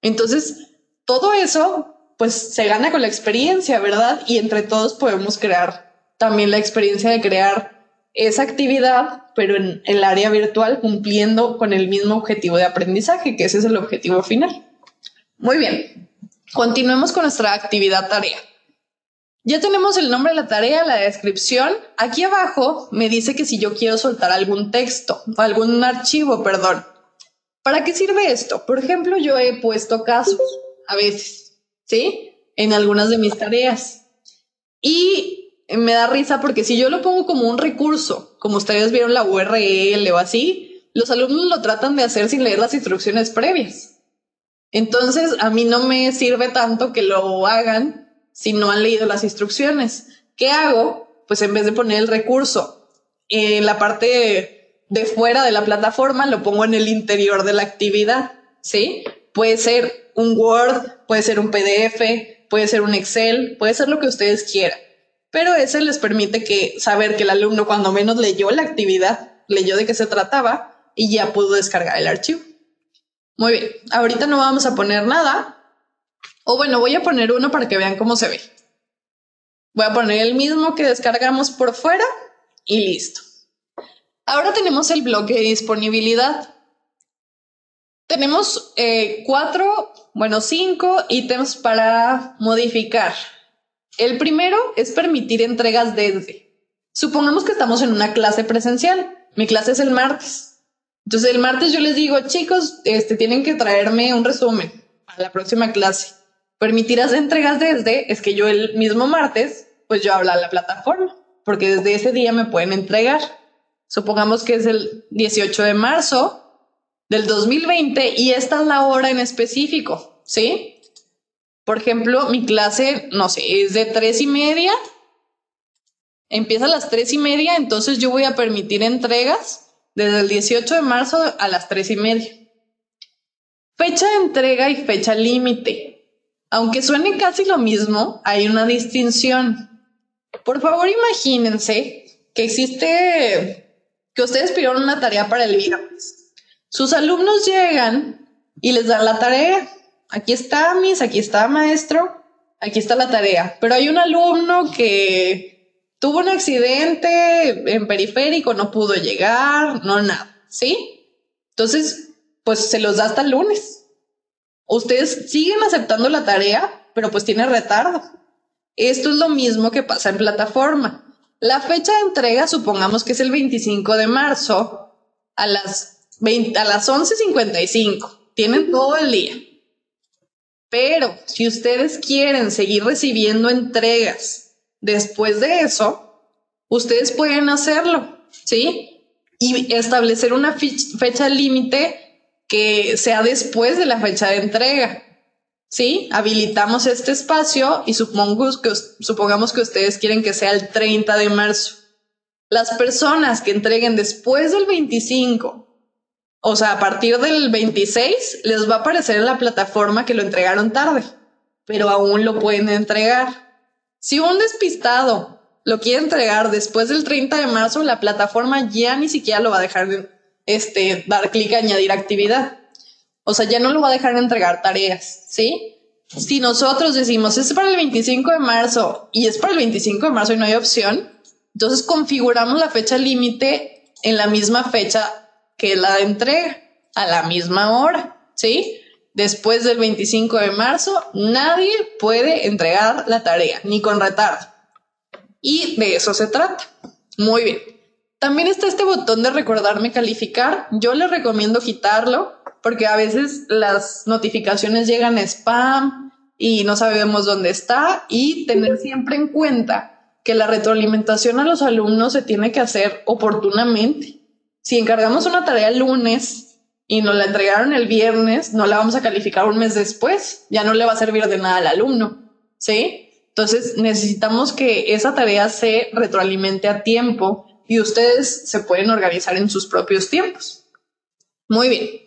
Entonces, todo eso, pues se gana con la experiencia, ¿verdad? Y entre todos podemos crear también la experiencia de crear esa actividad, pero en el área virtual cumpliendo con el mismo objetivo de aprendizaje, que ese es el objetivo final. Muy bien, continuemos con nuestra actividad tarea. Ya tenemos el nombre de la tarea, la descripción. Aquí abajo me dice que si yo quiero soltar algún texto, algún archivo, perdón. ¿Para qué sirve esto? Por ejemplo, yo he puesto casos a veces, ¿sí? En algunas de mis tareas. Y me da risa porque si yo lo pongo como un recurso, como ustedes vieron la URL o así, los alumnos lo tratan de hacer sin leer las instrucciones previas. Entonces, a mí no me sirve tanto que lo hagan si no han leído las instrucciones. ¿Qué hago? Pues en vez de poner el recurso en la parte de fuera de la plataforma, lo pongo en el interior de la actividad, ¿sí? Puede ser un Word, puede ser un PDF, puede ser un Excel, puede ser lo que ustedes quieran pero ese les permite que saber que el alumno cuando menos leyó la actividad, leyó de qué se trataba y ya pudo descargar el archivo. Muy bien, ahorita no vamos a poner nada. O bueno, voy a poner uno para que vean cómo se ve. Voy a poner el mismo que descargamos por fuera y listo. Ahora tenemos el bloque de disponibilidad. Tenemos eh, cuatro, bueno, cinco ítems para modificar. El primero es permitir entregas desde. Supongamos que estamos en una clase presencial. Mi clase es el martes. Entonces el martes yo les digo, chicos, este, tienen que traerme un resumen a la próxima clase. Permitir hacer entregas desde es que yo el mismo martes, pues yo hablo a la plataforma, porque desde ese día me pueden entregar. Supongamos que es el 18 de marzo del 2020 y esta es la hora en específico, ¿sí? Por ejemplo, mi clase, no sé, es de tres y media. Empieza a las tres y media, entonces yo voy a permitir entregas desde el 18 de marzo a las tres y media. Fecha de entrega y fecha límite. Aunque suene casi lo mismo, hay una distinción. Por favor, imagínense que existe, que ustedes pidieron una tarea para el viernes. Sus alumnos llegan y les dan la tarea aquí está, Miss, aquí está, maestro, aquí está la tarea. Pero hay un alumno que tuvo un accidente en periférico, no pudo llegar, no nada, ¿sí? Entonces, pues se los da hasta el lunes. Ustedes siguen aceptando la tarea, pero pues tiene retardo. Esto es lo mismo que pasa en plataforma. La fecha de entrega, supongamos que es el 25 de marzo a las, 20, a las 11.55. Tienen todo el día. Pero si ustedes quieren seguir recibiendo entregas después de eso, ustedes pueden hacerlo, ¿sí? Y establecer una fecha límite que sea después de la fecha de entrega. ¿sí? Habilitamos este espacio y supongamos que, supongamos que ustedes quieren que sea el 30 de marzo. Las personas que entreguen después del 25, o sea, a partir del 26, les va a aparecer en la plataforma que lo entregaron tarde, pero aún lo pueden entregar. Si un despistado lo quiere entregar después del 30 de marzo, la plataforma ya ni siquiera lo va a dejar este, dar clic a añadir actividad. O sea, ya no lo va a dejar entregar tareas, ¿sí? Si nosotros decimos es para el 25 de marzo y es para el 25 de marzo y no hay opción, entonces configuramos la fecha límite en la misma fecha que la entrega, a la misma hora, ¿sí? Después del 25 de marzo, nadie puede entregar la tarea, ni con retardo. Y de eso se trata. Muy bien. También está este botón de recordarme calificar. Yo les recomiendo quitarlo porque a veces las notificaciones llegan spam y no sabemos dónde está y tener siempre en cuenta que la retroalimentación a los alumnos se tiene que hacer oportunamente. Si encargamos una tarea el lunes y nos la entregaron el viernes, no la vamos a calificar un mes después, ya no le va a servir de nada al alumno, ¿sí? Entonces necesitamos que esa tarea se retroalimente a tiempo y ustedes se pueden organizar en sus propios tiempos. Muy bien.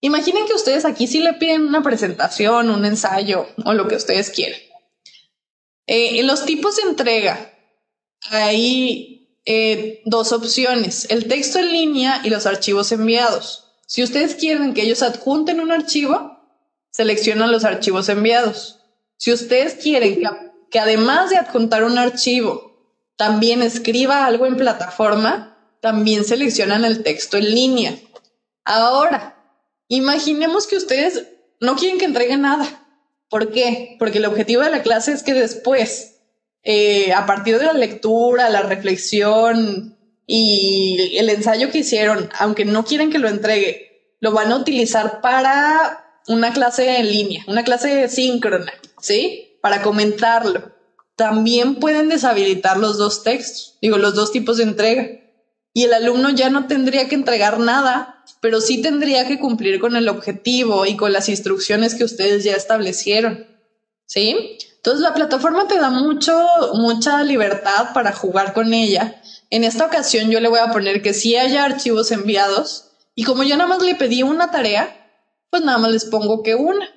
Imaginen que ustedes aquí sí le piden una presentación, un ensayo o lo que ustedes quieran. Eh, en los tipos de entrega hay eh, dos opciones, el texto en línea y los archivos enviados. Si ustedes quieren que ellos adjunten un archivo, seleccionan los archivos enviados. Si ustedes quieren que, que además de adjuntar un archivo, también escriba algo en plataforma, también seleccionan el texto en línea. Ahora, Imaginemos que ustedes no quieren que entreguen nada. ¿Por qué? Porque el objetivo de la clase es que después, eh, a partir de la lectura, la reflexión y el ensayo que hicieron, aunque no quieren que lo entregue, lo van a utilizar para una clase en línea, una clase síncrona, ¿sí? Para comentarlo. También pueden deshabilitar los dos textos, digo, los dos tipos de entrega. Y el alumno ya no tendría que entregar nada pero sí tendría que cumplir con el objetivo y con las instrucciones que ustedes ya establecieron. ¿Sí? Entonces la plataforma te da mucho, mucha libertad para jugar con ella. En esta ocasión yo le voy a poner que sí haya archivos enviados y como yo nada más le pedí una tarea, pues nada más les pongo que una.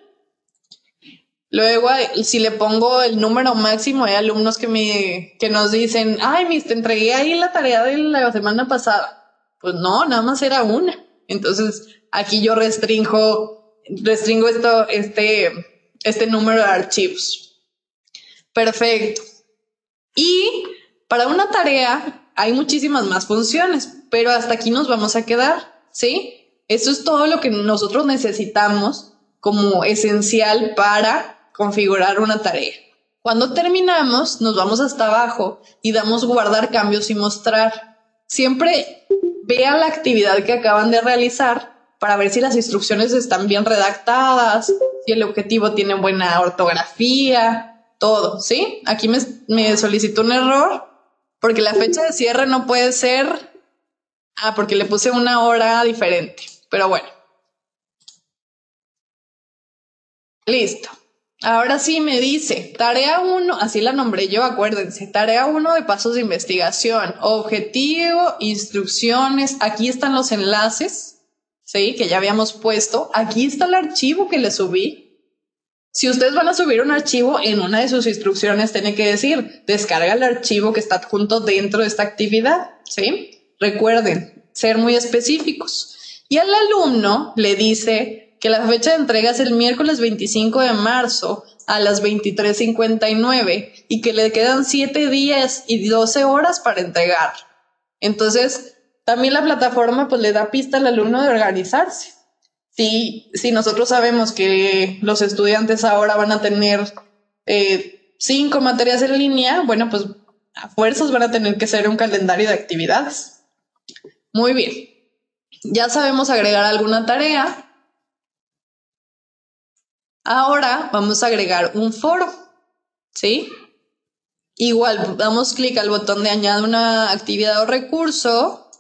Luego, si le pongo el número máximo, hay alumnos que me que nos dicen, ay, mis, te entregué ahí la tarea de la semana pasada. Pues no, nada más era una. Entonces, aquí yo restringo, restringo esto, este, este número de archivos. Perfecto. Y para una tarea hay muchísimas más funciones, pero hasta aquí nos vamos a quedar, ¿sí? Eso es todo lo que nosotros necesitamos como esencial para configurar una tarea. Cuando terminamos, nos vamos hasta abajo y damos guardar cambios y mostrar. Siempre vean la actividad que acaban de realizar para ver si las instrucciones están bien redactadas, si el objetivo tiene buena ortografía, todo, ¿sí? Aquí me, me solicitó un error porque la fecha de cierre no puede ser... Ah, porque le puse una hora diferente, pero bueno. Listo. Ahora sí me dice, tarea 1, así la nombré yo, acuérdense, tarea 1 de pasos de investigación, objetivo, instrucciones, aquí están los enlaces, ¿sí? Que ya habíamos puesto, aquí está el archivo que le subí. Si ustedes van a subir un archivo, en una de sus instrucciones tiene que decir, descarga el archivo que está adjunto dentro de esta actividad, ¿sí? Recuerden, ser muy específicos. Y al alumno le dice, que la fecha de entrega es el miércoles 25 de marzo a las 23.59 y que le quedan 7 días y 12 horas para entregar. Entonces, también la plataforma pues le da pista al alumno de organizarse. Si, si nosotros sabemos que los estudiantes ahora van a tener eh, cinco materias en línea, bueno, pues a fuerzas van a tener que ser un calendario de actividades. Muy bien. Ya sabemos agregar alguna tarea. Ahora vamos a agregar un foro. ¿Sí? Igual, damos clic al botón de añadir una actividad o recurso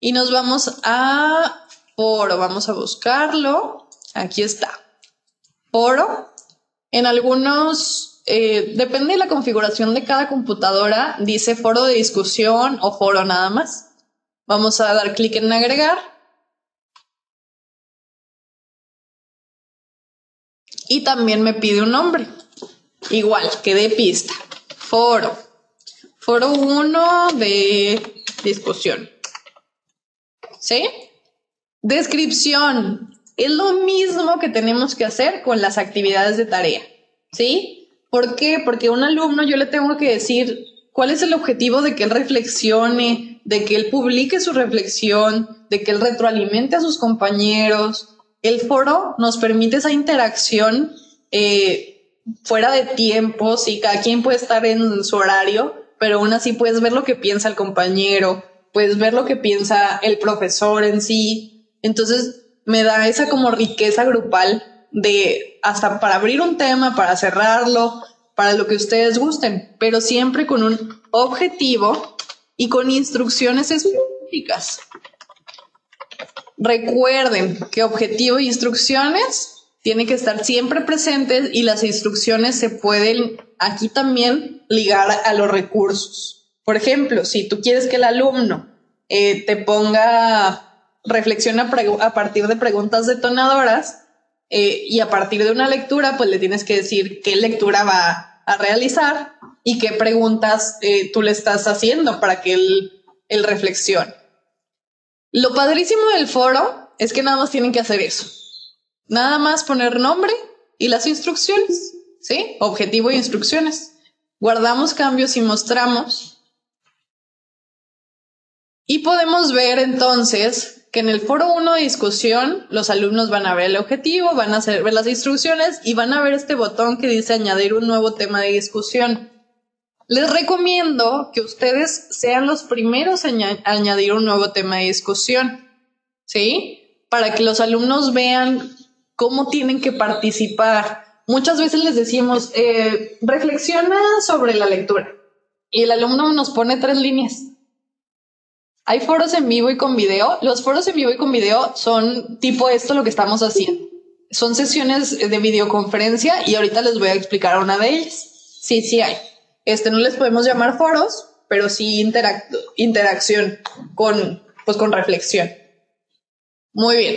y nos vamos a foro. Vamos a buscarlo. Aquí está. Foro. En algunos, eh, depende de la configuración de cada computadora, dice foro de discusión o foro nada más. Vamos a dar clic en agregar. Y también me pide un nombre. Igual, que de pista. Foro. Foro 1 de discusión. ¿Sí? Descripción. Es lo mismo que tenemos que hacer con las actividades de tarea. ¿Sí? ¿Por qué? Porque a un alumno yo le tengo que decir cuál es el objetivo de que él reflexione, de que él publique su reflexión, de que él retroalimente a sus compañeros. El foro nos permite esa interacción eh, fuera de tiempo, sí, cada quien puede estar en su horario, pero aún así puedes ver lo que piensa el compañero, puedes ver lo que piensa el profesor en sí. Entonces me da esa como riqueza grupal de hasta para abrir un tema, para cerrarlo, para lo que ustedes gusten, pero siempre con un objetivo y con instrucciones específicas. Recuerden que objetivo e instrucciones tiene que estar siempre presentes y las instrucciones se pueden aquí también ligar a los recursos. Por ejemplo, si tú quieres que el alumno eh, te ponga reflexión a, partir de preguntas detonadoras eh, y a partir de una lectura, pues le tienes que decir qué lectura va a realizar y qué preguntas eh, tú le estás haciendo para que él reflexione. Lo padrísimo del foro es que nada más tienen que hacer eso Nada más poner nombre y las instrucciones, ¿sí? Objetivo y instrucciones. Guardamos cambios y mostramos. Y podemos ver entonces que en el foro 1 de discusión los alumnos van a ver el objetivo, van a hacer, ver las instrucciones y van a ver este botón que dice añadir un nuevo tema de discusión. Les recomiendo que ustedes sean los primeros a añadir un nuevo tema de discusión, ¿sí? Para que los alumnos vean cómo tienen que participar. Muchas veces les decimos, eh, reflexiona sobre la lectura y el alumno nos pone tres líneas. Hay foros en vivo y con video. Los foros en vivo y con video son tipo esto lo que estamos haciendo. Son sesiones de videoconferencia y ahorita les voy a explicar una de ellas. Sí, sí hay. Este no les podemos llamar foros, pero sí interacción con, pues, con reflexión. Muy bien.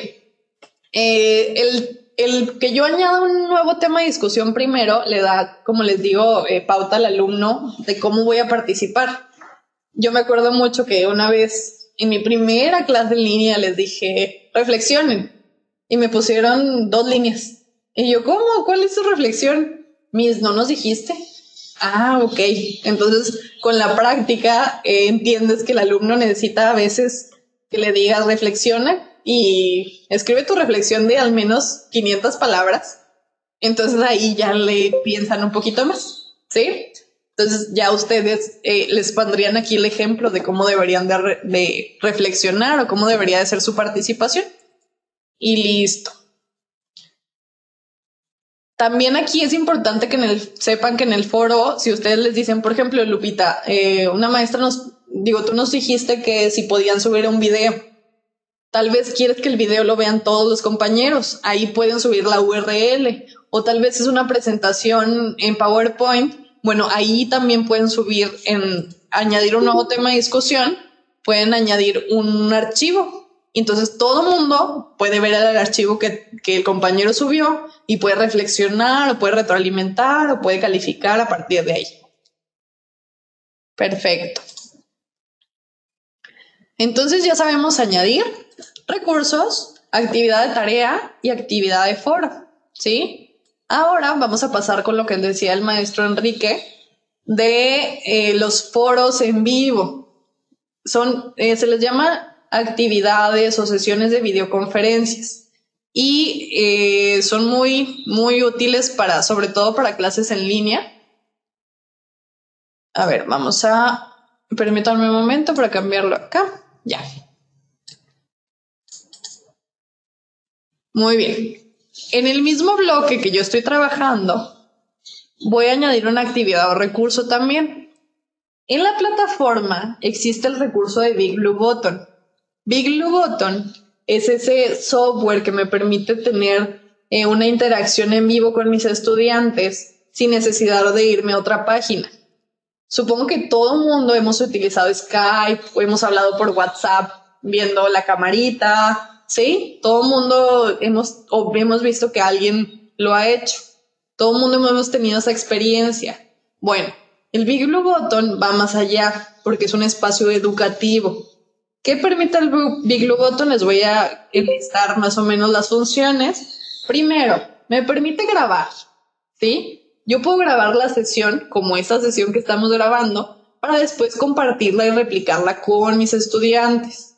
Eh, el, el, que yo añada un nuevo tema de discusión primero le da, como les digo, eh, pauta al alumno de cómo voy a participar. Yo me acuerdo mucho que una vez en mi primera clase en línea les dije, reflexionen. Y me pusieron dos líneas. Y yo, ¿cómo? ¿Cuál es su reflexión? Mis, ¿no nos dijiste? Ah, ok. Entonces, con la práctica, eh, entiendes que el alumno necesita a veces que le digas reflexiona y escribe tu reflexión de al menos 500 palabras. Entonces ahí ya le piensan un poquito más, ¿sí? Entonces ya ustedes eh, les pondrían aquí el ejemplo de cómo deberían de, reflexionar o cómo debería de ser su participación. Y listo. También aquí es importante que sepan que en el foro, si ustedes les dicen, por ejemplo, Lupita, eh, una maestra nos, digo, tú nos dijiste que si podían subir un video. Tal vez quieres que el video lo vean todos los compañeros, ahí pueden subir la URL. O tal vez es una presentación en PowerPoint, bueno, ahí también pueden subir en añadir un nuevo tema de discusión, pueden añadir un archivo. Entonces todo mundo puede ver el archivo que el compañero subió y puede reflexionar o puede retroalimentar o puede calificar a partir de ahí. Perfecto. Entonces ya sabemos añadir recursos, actividad de tarea y actividad de foro, ¿sí? Ahora vamos a pasar con lo que decía el maestro Enrique de eh, los foros en vivo. Son, eh, se les llama actividades o sesiones de videoconferencias y eh, son muy, muy útiles para, sobre todo para clases en línea. A ver, vamos a, permítanme un momento para cambiarlo acá. Ya. Muy bien. En el mismo bloque que yo estoy trabajando, voy a añadir una actividad o recurso también. En la plataforma existe el recurso de Big Blue Button. Big Blue Button es ese software que me permite tener eh, una interacción en vivo con mis estudiantes sin necesidad de irme a otra página. Supongo que todo el mundo hemos utilizado Skype o hemos hablado por WhatsApp viendo la camarita, ¿sí? Todo el mundo hemos, hemos visto que alguien lo ha hecho. Todo el mundo hemos tenido esa experiencia. Bueno, el Big Blue Button va más allá porque es un espacio educativo. ¿Qué permite el Big Blue Button? Les voy a enlistar más o menos las funciones. Primero, me permite grabar, ¿sí? Yo puedo grabar la sesión, como esta sesión que estamos grabando, para después compartirla y replicarla con mis estudiantes.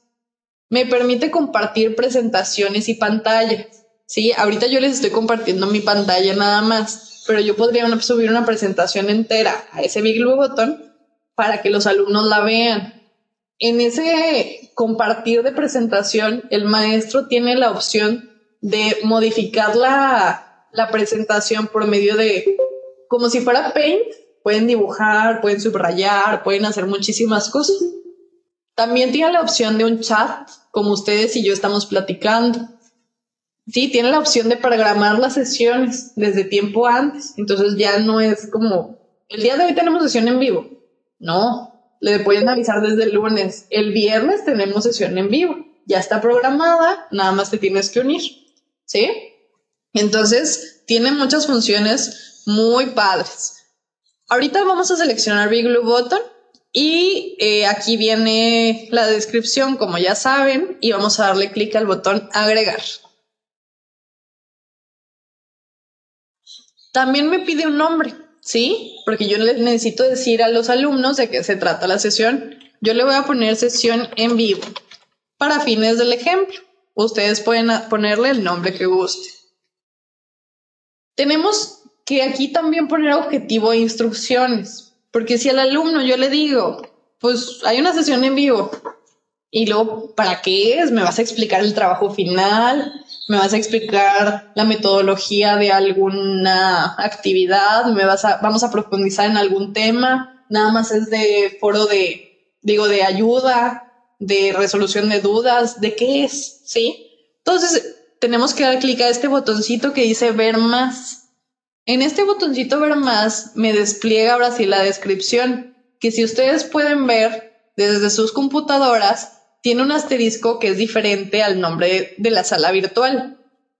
Me permite compartir presentaciones y pantallas. Sí, ahorita yo les estoy compartiendo mi pantalla nada más, pero yo podría subir una presentación entera a ese Big Blue Button para que los alumnos la vean. En ese compartir de presentación, el maestro tiene la opción de modificar la, la presentación por medio de, como si fuera Paint, pueden dibujar, pueden subrayar, pueden hacer muchísimas cosas. También tiene la opción de un chat, como ustedes y yo estamos platicando. Sí, tiene la opción de programar las sesiones desde tiempo antes. Entonces ya no es como, el día de hoy tenemos sesión en vivo. No, le pueden avisar desde el lunes. El viernes tenemos sesión en vivo. Ya está programada, nada más te tienes que unir. ¿Sí? Entonces, tiene muchas funciones muy padres. Ahorita vamos a seleccionar Big Blue Button y eh, aquí viene la descripción, como ya saben, y vamos a darle clic al botón agregar. También me pide un nombre, ¿sí? Porque yo necesito decir a los alumnos de qué se trata la sesión. Yo le voy a poner sesión en vivo para fines del ejemplo. Ustedes pueden ponerle el nombre que guste. Tenemos que aquí también poner objetivo e instrucciones. Porque si al alumno yo le digo, pues hay una sesión en vivo y luego, ¿para qué es? ¿Me vas a explicar el trabajo final? ¿Me vas a explicar la metodología de alguna actividad? ¿Me vas a, vamos a profundizar en algún tema? Nada más es de foro de, digo, de ayuda, de resolución de dudas, ¿de qué es? ¿Sí? Entonces, tenemos que dar clic a este botoncito que dice ver más. En este botoncito ver más me despliega ahora sí la descripción, que si ustedes pueden ver desde sus computadoras, tiene un asterisco que es diferente al nombre de la sala virtual.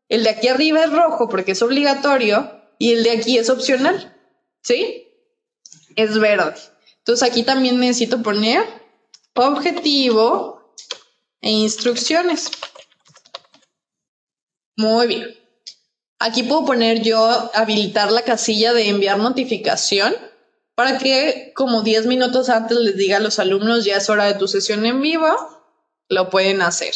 El de aquí arriba es rojo porque es obligatorio y el de aquí es opcional. ¿Sí? Es verde. Entonces aquí también necesito poner objetivo e instrucciones. Muy bien. Aquí puedo poner yo habilitar la casilla de enviar notificación para que como 10 minutos antes les diga a los alumnos ya es hora de tu sesión en vivo, lo pueden hacer.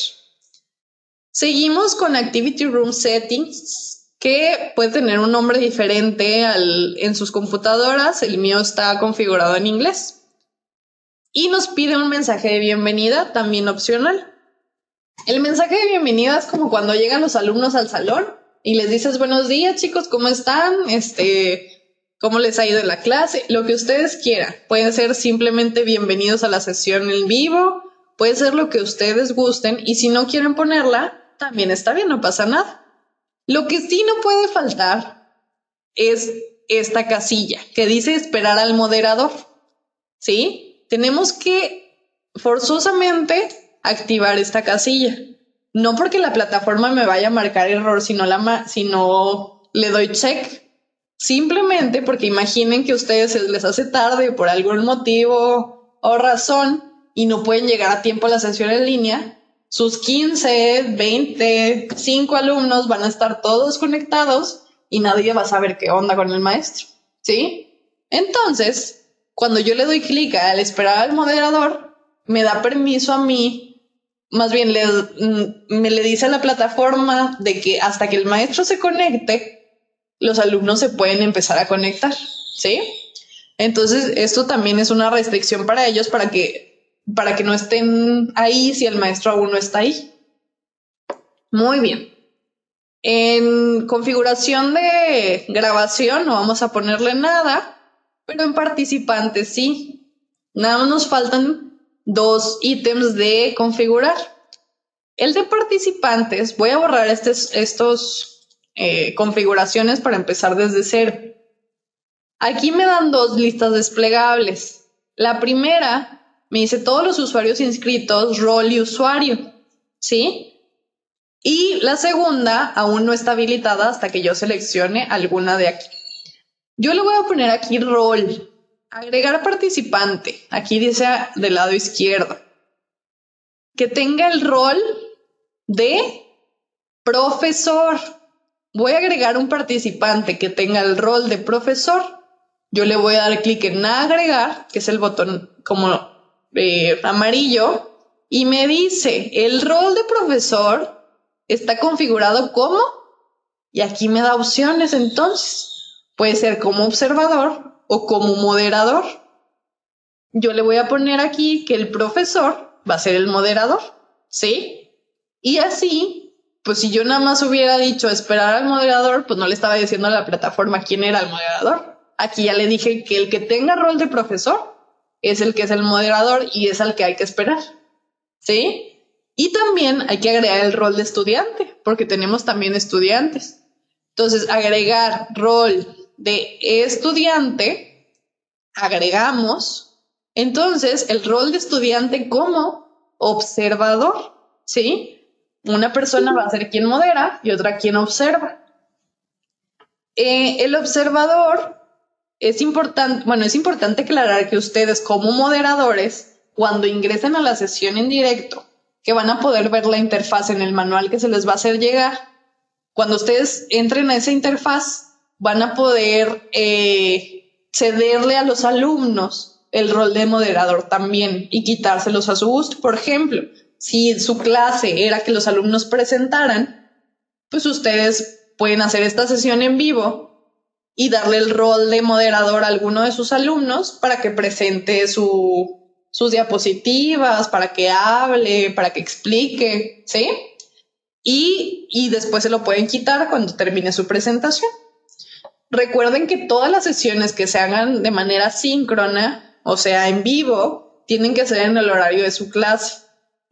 Seguimos con Activity Room Settings, que puede tener un nombre diferente en sus computadoras. El mío está configurado en inglés. Y nos pide un mensaje de bienvenida, también opcional. El mensaje de bienvenida es como cuando llegan los alumnos al salón y les dices buenos días chicos, ¿cómo están? Este, ¿cómo les ha ido en la clase? Lo que ustedes quieran. Pueden ser simplemente bienvenidos a la sesión en vivo, puede ser lo que ustedes gusten y si no quieren ponerla, también está bien, no pasa nada. Lo que sí no puede faltar es esta casilla que dice esperar al moderador. ¿Sí? Tenemos que forzosamente activar esta casilla no porque la plataforma me vaya a marcar error, sino, la si no le doy check. Simplemente porque imaginen que a ustedes les hace tarde por algún motivo o razón y no pueden llegar a tiempo a la sesión en línea. Sus 15, 20, 5 alumnos van a estar todos conectados y nadie va a saber qué onda con el maestro, ¿sí? Entonces, cuando yo le doy clic al esperar al moderador, me da permiso a mí, más bien le, me le dice a la plataforma de que hasta que el maestro se conecte, los alumnos se pueden empezar a conectar, ¿sí? Entonces, esto también es una restricción para ellos para que, para que no estén ahí si el maestro aún no está ahí. Muy bien. En configuración de grabación no vamos a ponerle nada, pero en participantes sí. Nada más nos faltan dos ítems de configurar. El de participantes, voy a borrar estos, estos eh, configuraciones para empezar desde cero. Aquí me dan dos listas desplegables. La primera me dice todos los usuarios inscritos, rol y usuario. ¿Sí? Y la segunda aún no está habilitada hasta que yo seleccione alguna de aquí. Yo le voy a poner aquí rol, agregar participante. Aquí dice del lado izquierdo. Que tenga el rol de profesor. Voy a agregar un participante que tenga el rol de profesor. Yo le voy a dar clic en agregar, que es el botón como amarillo, y me dice el rol de profesor está configurado como, y aquí me da opciones entonces, puede ser como observador o como moderador. Yo le voy a poner aquí que el profesor va a ser el moderador, ¿sí? Y así, pues si yo nada más hubiera dicho esperar al moderador, pues no le estaba diciendo a la plataforma quién era el moderador. Aquí ya le dije que el que tenga rol de profesor es el que es el moderador y es al que hay que esperar. ¿Sí? Y también hay que agregar el rol de estudiante, porque tenemos también estudiantes. Entonces, agregar rol de estudiante, agregamos, entonces, el rol de estudiante como observador, ¿sí? Una persona va a ser quien modera y otra quien observa. Eh, el observador es importante, bueno, es importante aclarar que ustedes como moderadores, cuando ingresen a la sesión en directo, que van a poder ver la interfaz en el manual que se les va a hacer llegar. Cuando ustedes entren a esa interfaz, van a poder eh, cederle a los alumnos el rol de moderador también y quitárselos a su gusto. Por ejemplo, si su clase era que los alumnos presentaran, pues ustedes pueden hacer esta sesión en vivo y darle el rol de moderador a alguno de sus alumnos para que presente su, sus diapositivas, para que hable, para que explique, ¿sí? Y, y después se lo pueden quitar cuando termine su presentación. Recuerden que todas las sesiones que se hagan de manera síncrona, o sea, en vivo, tienen que ser en el horario de su clase,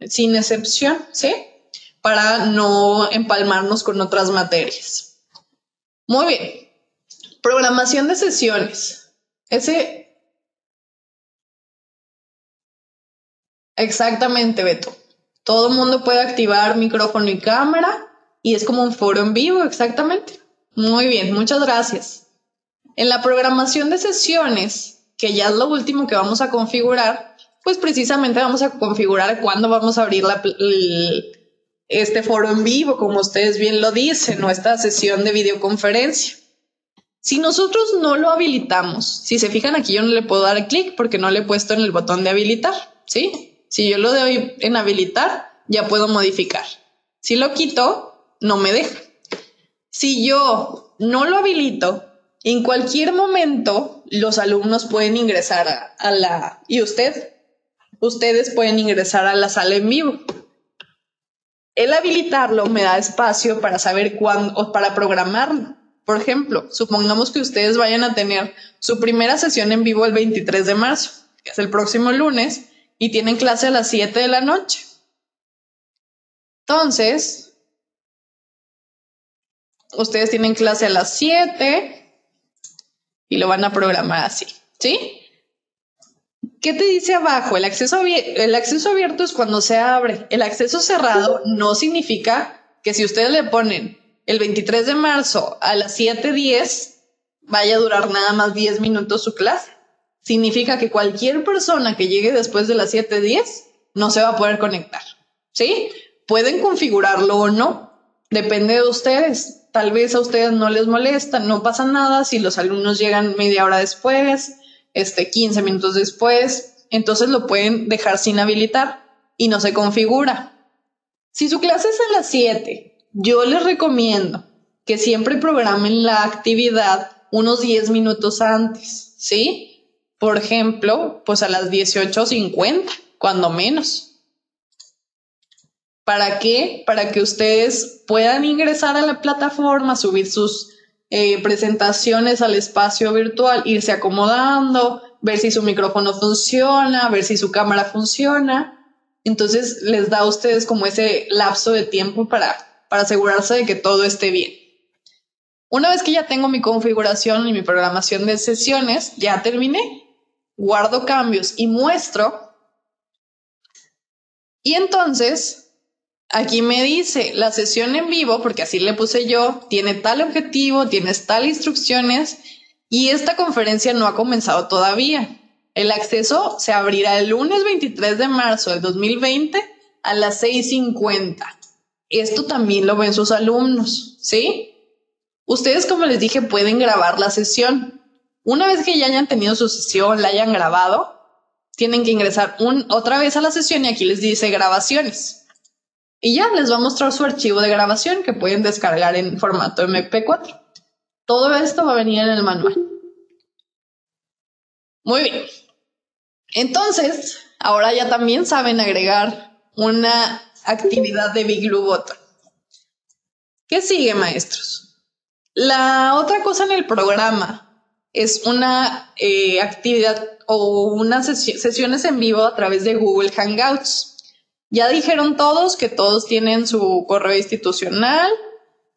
sin excepción, ¿sí? Para no empalmarnos con otras materias. Muy bien. Programación de sesiones. Ese Exactamente, Beto. Todo el mundo puede activar micrófono y cámara y es como un foro en vivo, exactamente. Muy bien, muchas gracias. En la programación de sesiones, que ya es lo último que vamos a configurar, pues precisamente vamos a configurar cuándo vamos a abrir este foro en vivo, como ustedes bien lo dicen, o esta sesión de videoconferencia. Si nosotros no lo habilitamos, si se fijan aquí yo no le puedo dar clic porque no le he puesto en el botón de habilitar, ¿sí? Si yo lo doy en habilitar, ya puedo modificar. Si lo quito, no me deja. Si yo no lo habilito, en cualquier momento los alumnos pueden ingresar a, la... y usted, ustedes pueden ingresar a la sala en vivo. El habilitarlo me da espacio para saber cuándo o para programarlo. Por ejemplo, supongamos que ustedes vayan a tener su primera sesión en vivo el 23 de marzo, que es el próximo lunes, y tienen clase a las 7 de la noche. Entonces, ustedes tienen clase a las 7 y lo van a programar así, ¿sí? ¿Qué te dice abajo? El acceso, el acceso abierto es cuando se abre. El acceso cerrado no significa que si ustedes le ponen el 23 de marzo a las 7.10, vaya a durar nada más 10 minutos su clase significa que cualquier persona que llegue después de las 7.10 no se va a poder conectar. ¿Sí? Pueden configurarlo o no. Depende de ustedes. tal vez a ustedes no les molesta, no pasa nada si los alumnos llegan media hora después, este, 15 minutos después, entonces lo pueden dejar sin habilitar y no se configura. Si su clase es a las 7, yo les recomiendo que siempre programen la actividad unos 10 minutos antes, ¿sí? Por ejemplo, pues a las 18.50, cuando menos. ¿Para qué? Para que ustedes puedan ingresar a la plataforma, subir sus eh, presentaciones al espacio virtual, irse acomodando, ver si su micrófono funciona, ver si su cámara funciona. Entonces les da a ustedes como ese lapso de tiempo para, para asegurarse de que todo esté bien. Una vez que ya tengo mi configuración y mi programación de sesiones, ya terminé, guardo cambios y muestro. Y entonces Aquí me dice, la sesión en vivo, porque así le puse yo, tiene tal objetivo, tienes tal instrucciones y esta conferencia no ha comenzado todavía. El acceso se abrirá el lunes 23 de marzo del 2020 a las 6.50. Esto también lo ven sus alumnos, ¿sí? Ustedes, como les dije, pueden grabar la sesión. Una vez que ya hayan tenido su sesión, la hayan grabado, tienen que ingresar un, otra vez a la sesión y aquí les dice grabaciones. Y ya les va a mostrar su archivo de grabación que pueden descargar en formato MP4. Todo esto va a venir en el manual. Muy bien. Entonces, ahora ya también saben agregar una actividad de Big Blue Button. ¿Qué sigue, maestros? La otra cosa en el programa es una eh, actividad o unas sesiones en vivo a través de Google Hangouts. Ya dijeron todos que todos tienen su correo institucional.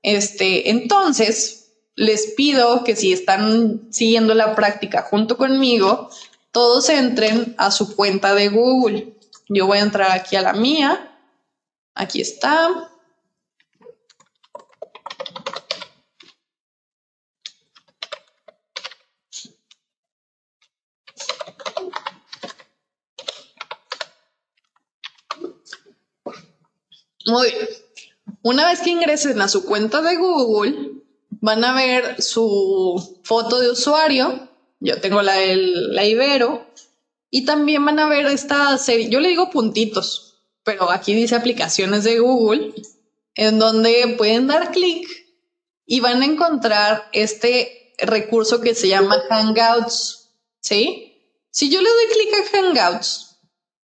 Este, entonces, les pido que si están siguiendo la práctica junto conmigo, todos entren a su cuenta de Google. Yo voy a entrar aquí a la mía. Aquí está. Muy bien. Una vez que ingresen a su cuenta de Google, van a ver su foto de usuario. Yo tengo la, la Ibero. Y también van a ver esta serie. Yo le digo puntitos, pero aquí dice aplicaciones de Google, en donde pueden dar clic y van a encontrar este recurso que se llama Hangouts. ¿Sí? Si yo le doy clic a Hangouts,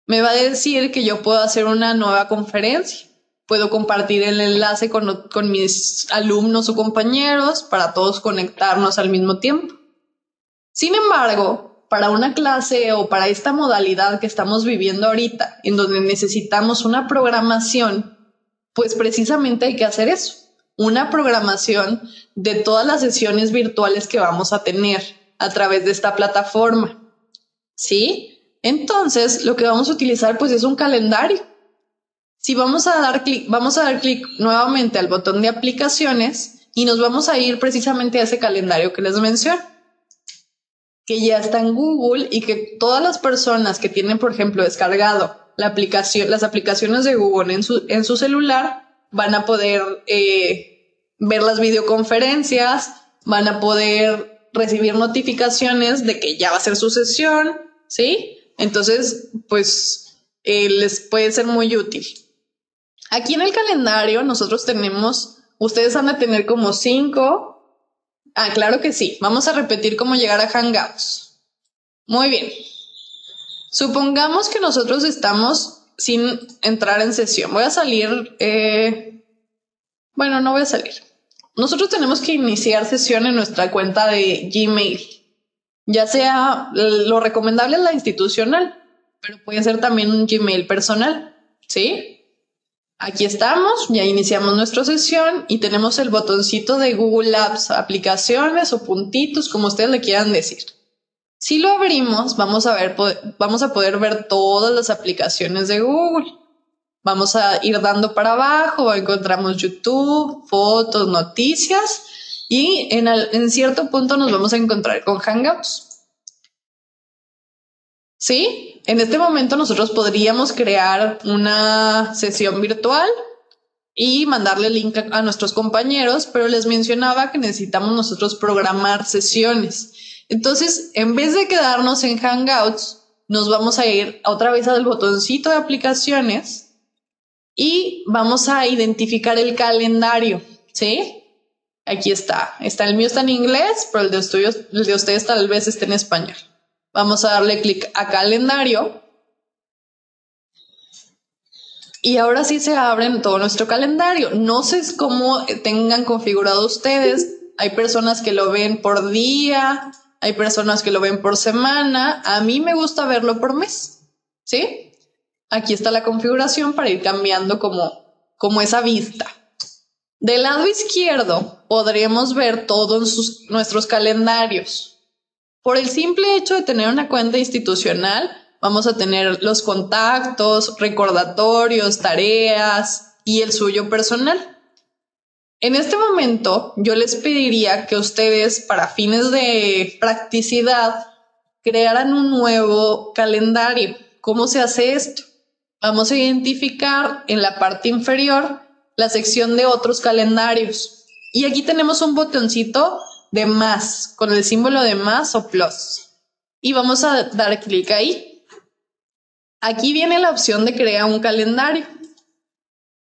me va a decir que yo puedo hacer una nueva conferencia puedo compartir el enlace con, con, mis alumnos o compañeros para todos conectarnos al mismo tiempo. Sin embargo, para una clase o para esta modalidad que estamos viviendo ahorita, en donde necesitamos una programación, pues precisamente hay que hacer eso, una programación de todas las sesiones virtuales que vamos a tener a través de esta plataforma. ¿Sí? Entonces, lo que vamos a utilizar pues es un calendario si vamos a dar clic, vamos a dar clic nuevamente al botón de aplicaciones y nos vamos a ir precisamente a ese calendario que les mencioné, que ya está en Google y que todas las personas que tienen, por ejemplo, descargado la aplicación, las aplicaciones de Google en su, celular van a poder eh, ver las videoconferencias, van a poder recibir notificaciones de que ya va a ser su sesión, ¿sí? Entonces, pues eh, les puede ser muy útil. Aquí en el calendario nosotros tenemos, ustedes han de tener como cinco. Ah, claro que sí. Vamos a repetir cómo llegar a Hangouts. Muy bien. Supongamos que nosotros estamos sin entrar en sesión. Voy a salir. Eh, bueno, no voy a salir. Nosotros tenemos que iniciar sesión en nuestra cuenta de Gmail. Ya sea lo recomendable es la institucional, pero puede ser también un Gmail personal. ¿Sí? Aquí estamos, ya iniciamos nuestra sesión y tenemos el botoncito de Google Apps, aplicaciones o puntitos, como ustedes le quieran decir. Si lo abrimos, vamos a ver, vamos a poder ver todas las aplicaciones de Google. Vamos a ir dando para abajo, encontramos YouTube, fotos, noticias y en, en cierto punto nos vamos a encontrar con Hangouts. ¿Sí? En este momento nosotros podríamos crear una sesión virtual y mandarle link a, nuestros compañeros, pero les mencionaba que necesitamos nosotros programar sesiones. Entonces, en vez de quedarnos en Hangouts, nos vamos a ir otra vez al botoncito de aplicaciones y vamos a identificar el calendario, ¿sí? Aquí está. Está el mío está en inglés, pero el de, ustedes, el de ustedes tal vez esté en español. Vamos a darle clic a calendario. Y ahora sí se abren todo nuestro calendario. No sé cómo tengan configurado ustedes. Hay personas que lo ven por día, hay personas que lo ven por semana. A mí me gusta verlo por mes. ¿Sí? Aquí está la configuración para ir cambiando como, como esa vista. Del lado izquierdo podríamos ver todos nuestros calendarios. Por el simple hecho de tener una cuenta institucional, vamos a tener los contactos, recordatorios, tareas y el suyo personal. En este momento, yo les pediría que ustedes, para fines de practicidad, crearan un nuevo calendario. ¿Cómo se hace esto? Vamos a identificar en la parte inferior la sección de otros calendarios. Y aquí tenemos un botoncito de más, con el símbolo de más o plus. Y vamos a dar clic ahí. Aquí viene la opción de crear un calendario.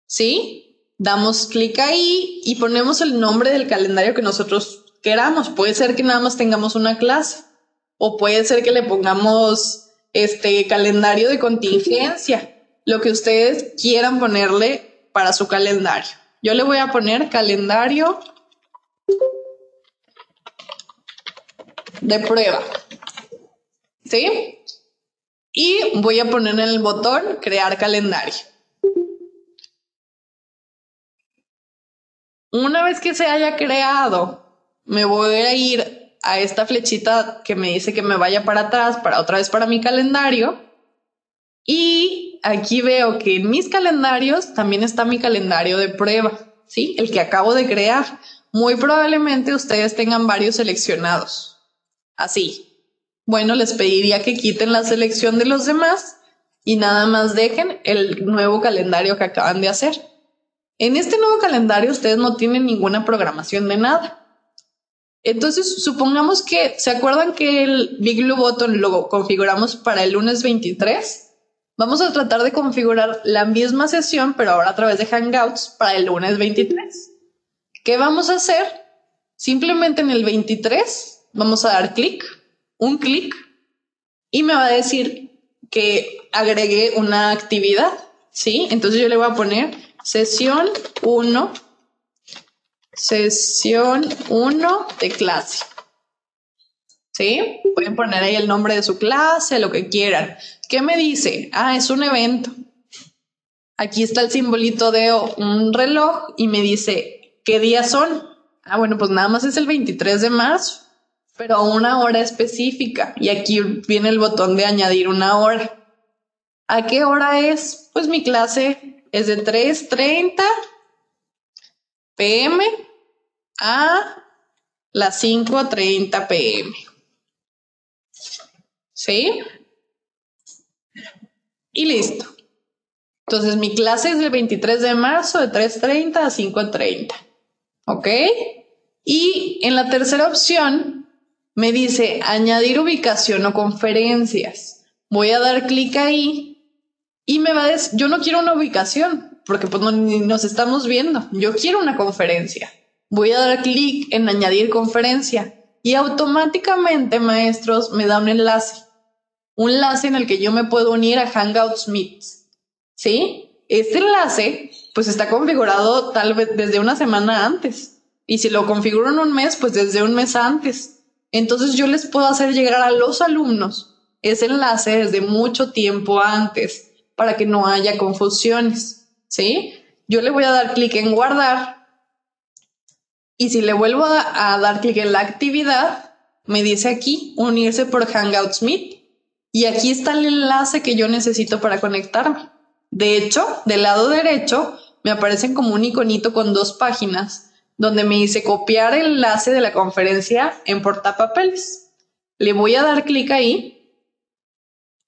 ¿Sí? Damos clic ahí y ponemos el nombre del calendario que nosotros queramos. Puede ser que nada más tengamos una clase o puede ser que le pongamos este calendario de contingencia, lo que ustedes quieran ponerle para su calendario. Yo le voy a poner calendario de prueba. ¿Sí? Y voy a poner en el botón crear calendario. Una vez que se haya creado, me voy a ir a esta flechita que me dice que me vaya para atrás, para otra vez para mi calendario. Y aquí veo que en mis calendarios también está mi calendario de prueba, ¿sí? El que acabo de crear. Muy probablemente ustedes tengan varios seleccionados. Así. Bueno, les pediría que quiten la selección de los demás y nada más dejen el nuevo calendario que acaban de hacer. En este nuevo calendario ustedes no tienen ninguna programación de nada. Entonces, supongamos que, ¿se acuerdan que el Big Blue Button lo configuramos para el lunes 23? Vamos a tratar de configurar la misma sesión, pero ahora a través de Hangouts para el lunes 23. ¿Qué vamos a hacer? Simplemente en el 23 vamos a dar clic, un clic, y me va a decir que agregué una actividad, ¿sí? Entonces yo le voy a poner sesión 1, sesión 1 de clase. ¿Sí? Pueden poner ahí el nombre de su clase, lo que quieran. ¿Qué me dice? Ah, es un evento. Aquí está el simbolito de un reloj y me dice, ¿qué días son? Ah, bueno, pues nada más es el 23 de marzo, pero a una hora específica. Y aquí viene el botón de añadir una hora. ¿A qué hora es? Pues mi clase es de 3.30 pm a las 5.30 pm. ¿Sí? y listo. Entonces mi clase es del 23 de marzo de 3.30 a 5.30. ¿Ok? Y en la tercera opción me dice añadir ubicación o conferencias. Voy a dar clic ahí y me va a decir, yo no quiero una ubicación porque pues no, nos estamos viendo. Yo quiero una conferencia. Voy a dar clic en añadir conferencia y automáticamente, maestros, me da un enlace un enlace en el que yo me puedo unir a Hangouts Meet. ¿Sí? Este enlace pues está configurado tal vez desde una semana antes. Y si lo configuro en un mes, pues desde un mes antes. Entonces yo les puedo hacer llegar a los alumnos ese enlace desde mucho tiempo antes para que no haya confusiones. ¿Sí? Yo le voy a dar clic en guardar y si le vuelvo a, dar clic en la actividad, me dice aquí unirse por Hangouts Meet y aquí está el enlace que yo necesito para conectarme. De hecho, del lado derecho me aparecen como un iconito con dos páginas donde me dice copiar el enlace de la conferencia en portapapeles. Le voy a dar clic ahí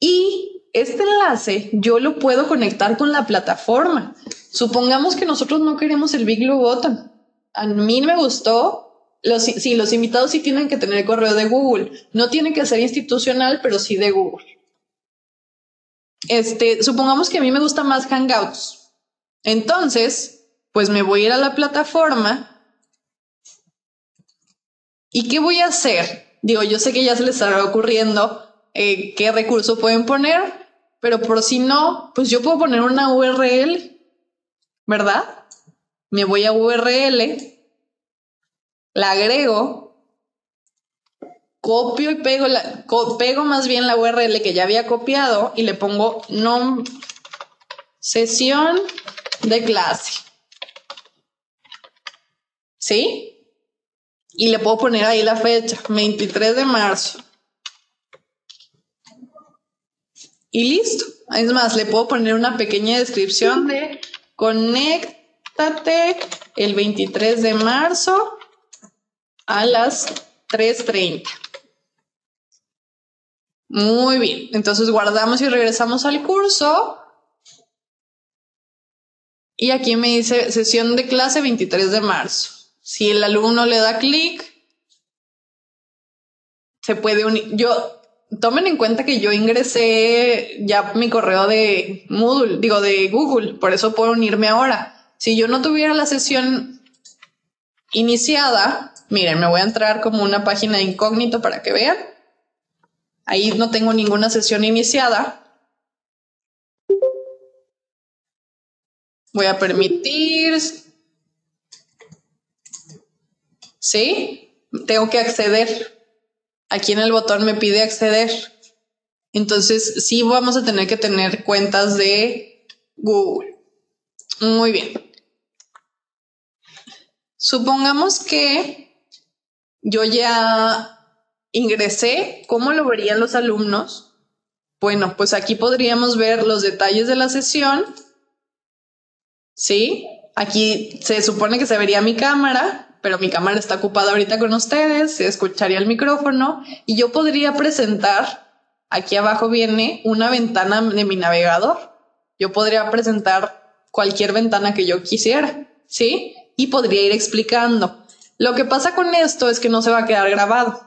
y este enlace yo lo puedo conectar con la plataforma. Supongamos que nosotros no queremos el Big Blue Button. A mí me gustó. Los, sí, los invitados sí tienen que tener correo de Google. No tiene que ser institucional, pero sí de Google. Este, supongamos que a mí me gusta más Hangouts. Entonces, pues me voy a ir a la plataforma. ¿Y qué voy a hacer? Digo, yo sé que ya se les estará ocurriendo eh, qué recurso pueden poner, pero por si no, pues yo puedo poner una URL, ¿verdad? Me voy a URL, la agrego, copio y pego, la, pego más bien la URL que ya había copiado y le pongo nom sesión de clase. ¿Sí? Y le puedo poner ahí la fecha, 23 de marzo. Y listo. Es más, le puedo poner una pequeña descripción de conéctate el 23 de marzo a las 3.30. Muy bien, entonces guardamos y regresamos al curso. Y aquí me dice sesión de clase 23 de marzo. Si el alumno le da clic, se puede unir. Yo, tomen en cuenta que yo ingresé ya mi correo de Moodle, digo de Google, por eso puedo unirme ahora. Si yo no tuviera la sesión iniciada, miren, me voy a entrar como una página de incógnito para que vean. Ahí no tengo ninguna sesión iniciada. Voy a permitir. ¿Sí? Tengo que acceder. Aquí en el botón me pide acceder. Entonces, sí vamos a tener que tener cuentas de Google. Muy bien. Supongamos que yo ya ingresé, ¿cómo lo verían los alumnos? Bueno, pues aquí podríamos ver los detalles de la sesión. ¿Sí? Aquí se supone que se vería mi cámara, pero mi cámara está ocupada ahorita con ustedes, se escucharía el micrófono y yo podría presentar, aquí abajo viene una ventana de mi navegador. Yo podría presentar cualquier ventana que yo quisiera, ¿sí? Y podría ir explicando. Lo que pasa con esto es que no se va a quedar grabado.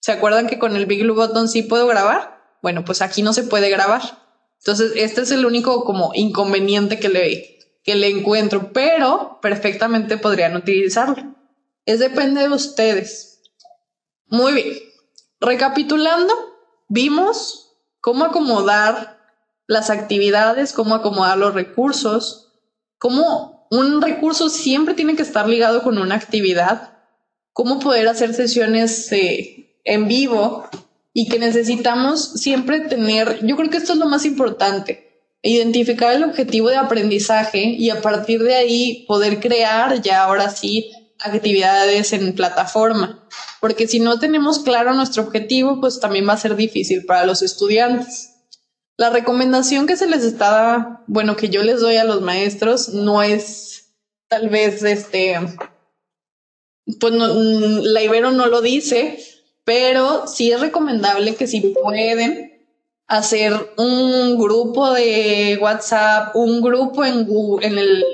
¿Se acuerdan que con el Big Blue Button sí puedo grabar? Bueno, pues aquí no se puede grabar. Entonces, este es el único como inconveniente que le, que le encuentro, pero perfectamente podrían utilizarlo. Es depende de ustedes. Muy bien. Recapitulando, vimos cómo acomodar las actividades, cómo acomodar los recursos, cómo un recurso siempre tiene que estar ligado con una actividad, cómo poder hacer sesiones eh, en vivo y que necesitamos siempre tener, yo creo que esto es lo más importante, identificar el objetivo de aprendizaje y a partir de ahí poder crear ya ahora sí actividades en plataforma, porque si no tenemos claro nuestro objetivo, pues también va a ser difícil para los estudiantes. La recomendación que se les está, bueno, que yo les doy a los maestros no es tal vez este, pues no, la Ibero no lo dice, pero sí es recomendable que si pueden hacer un grupo de WhatsApp, un grupo en, Google, en, el,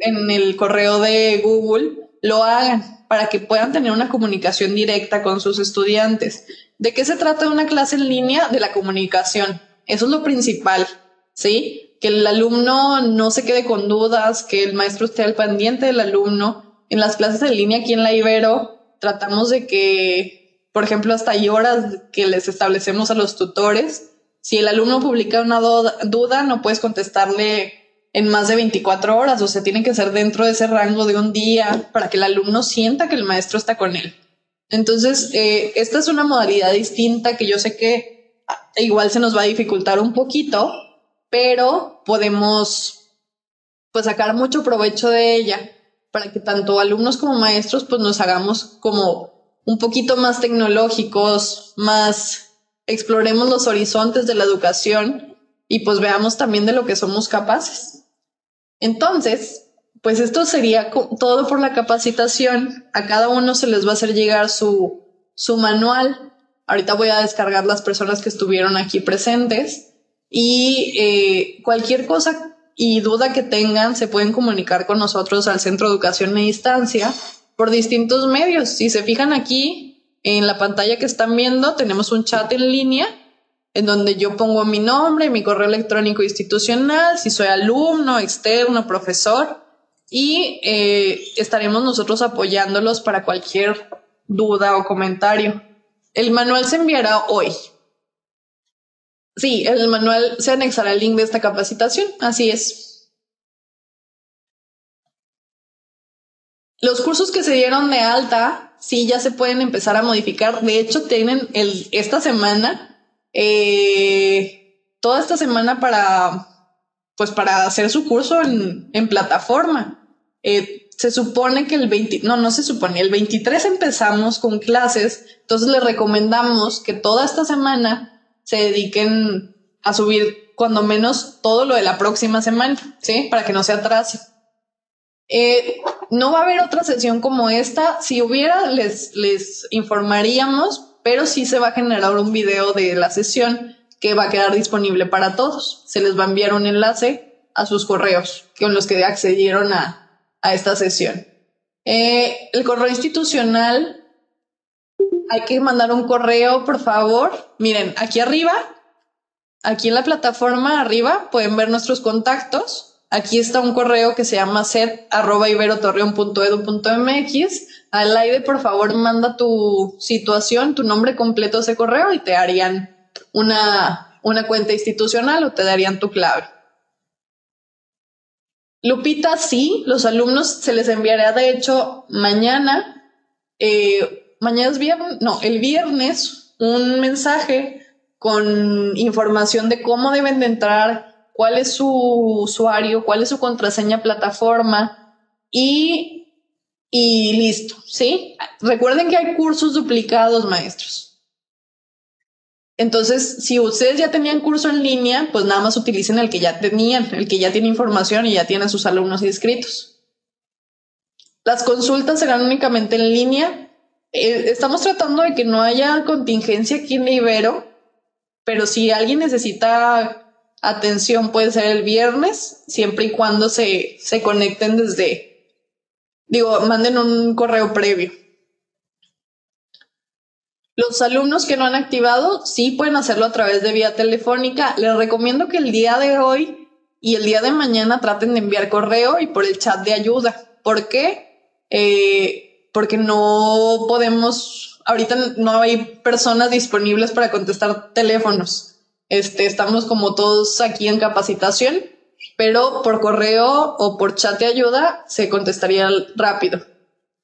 en el correo de Google, lo hagan para que puedan tener una comunicación directa con sus estudiantes. ¿De qué se trata una clase en línea? De la comunicación. Eso es lo principal, ¿sí? Que el alumno no se quede con dudas, que el maestro esté al pendiente del alumno. En las clases en línea aquí en la Ibero tratamos de que, por ejemplo, hasta hay horas que les establecemos a los tutores. Si el alumno publica una duda, no puedes contestarle en más de 24 horas, o sea, tiene que ser dentro de ese rango de un día para que el alumno sienta que el maestro está con él. Entonces, eh, esta es una modalidad distinta que yo sé que ah, igual se nos va a dificultar un poquito, pero podemos pues sacar mucho provecho de ella para que tanto alumnos como maestros pues nos hagamos como un poquito más tecnológicos, más exploremos los horizontes de la educación y pues veamos también de lo que somos capaces. Entonces, pues esto sería todo por la capacitación. A cada uno se les va a hacer llegar su, su manual. Ahorita voy a descargar las personas que estuvieron aquí presentes y eh, cualquier cosa y duda que tengan se pueden comunicar con nosotros al Centro de Educación a Distancia por distintos medios. Si se fijan aquí en la pantalla que están viendo, tenemos un chat en línea en donde yo pongo mi nombre, mi correo electrónico institucional, si soy alumno, externo, profesor, y eh, estaremos nosotros apoyándolos para cualquier duda o comentario. El manual se enviará hoy. Sí, el manual se anexará el link de esta capacitación, así es. Los cursos que se dieron de alta, sí, ya se pueden empezar a modificar. De hecho, tienen el, esta semana eh, toda esta semana para, pues para hacer su curso en, plataforma. Eh, se supone que el 20, no, no se supone, el 23 empezamos con clases, entonces les recomendamos que toda esta semana se dediquen a subir cuando menos todo lo de la próxima semana, ¿sí? Para que no se atrase. Eh, no va a haber otra sesión como esta. Si hubiera, les, les informaríamos, pero sí se va a generar un video de la sesión que va a quedar disponible para todos. Se les va a enviar un enlace a sus correos con los que accedieron a, esta sesión. Eh, el correo institucional, hay que mandar un correo, por favor. Miren, aquí arriba, aquí en la plataforma arriba, pueden ver nuestros contactos. Aquí está un correo que se llama set.iberotorreon.edu.mx Alaide, por favor, manda tu situación, tu nombre completo a ese correo y te harían una, una cuenta institucional o te darían tu clave. Lupita, sí, los alumnos se les enviará, de hecho, mañana, eh, mañana es viernes, no, el viernes, un mensaje con información de cómo deben de entrar, cuál es su usuario, cuál es su contraseña plataforma y y listo, ¿sí? Recuerden que hay cursos duplicados, maestros. Entonces, si ustedes ya tenían curso en línea, pues nada más utilicen el que ya tenían, el que ya tiene información y ya tiene a sus alumnos inscritos. Las consultas serán únicamente en línea. Eh, estamos tratando de que no haya contingencia aquí en Ibero, pero si alguien necesita atención puede ser el viernes, siempre y cuando se, se conecten desde, Digo, manden un correo previo. Los alumnos que no han activado, sí pueden hacerlo a través de vía telefónica. Les recomiendo que el día de hoy y el día de mañana traten de enviar correo y por el chat de ayuda. ¿Por qué? Eh, porque no podemos, ahorita no hay personas disponibles para contestar teléfonos. Este, estamos como todos aquí en capacitación pero por correo o por chat de ayuda se contestaría rápido.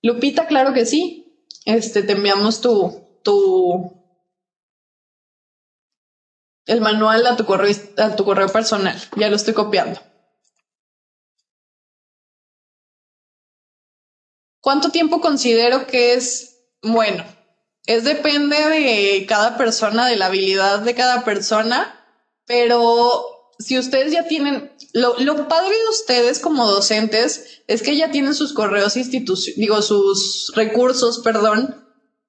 Lupita, claro que sí. Este, te enviamos tu, tu, el manual a tu correo, a tu correo personal. Ya lo estoy copiando. ¿Cuánto tiempo considero que es bueno? Es depende de cada persona, de la habilidad de cada persona, pero si ustedes ya tienen, lo, padre de ustedes como docentes es que ya tienen sus correos digo, sus recursos, perdón,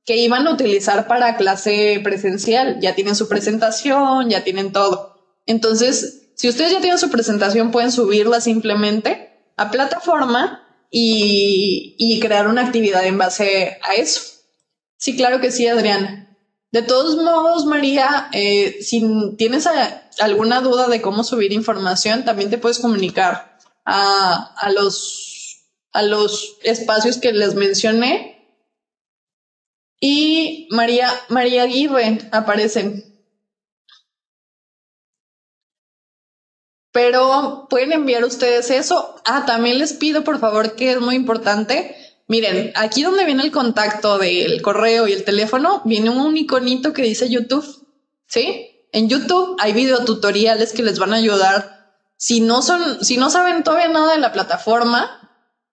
que iban a utilizar para clase presencial. Ya tienen su presentación, ya tienen todo. Entonces, si ustedes ya tienen su presentación, pueden subirla simplemente a plataforma y, y crear una actividad en base a eso. Sí, claro que sí, Adriana. De todos modos, María, eh, si tienes alguna duda de cómo subir información, también te puedes comunicar a, a, los, a los espacios que les mencioné. Y María, María Aguirre aparece. Pero pueden enviar ustedes eso. Ah, también les pido por favor que es muy importante Miren, aquí donde viene el contacto del correo y el teléfono, viene un iconito que dice YouTube. ¿Sí? En YouTube hay videotutoriales que les van a ayudar. Si no son, si no saben todavía nada de la plataforma,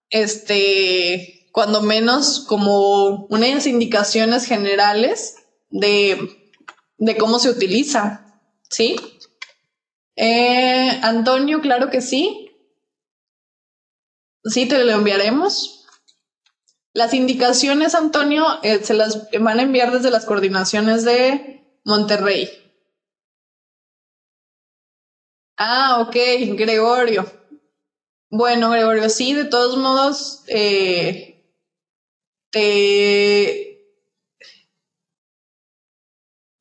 este, cuando menos como unas indicaciones generales de, de cómo se utiliza. ¿Sí? Eh, Antonio, claro que sí. Sí, te lo enviaremos. Las indicaciones, Antonio, eh, se las van a enviar desde las coordinaciones de Monterrey. Ah, ok, Gregorio. Bueno, Gregorio, sí, de todos modos, eh, te...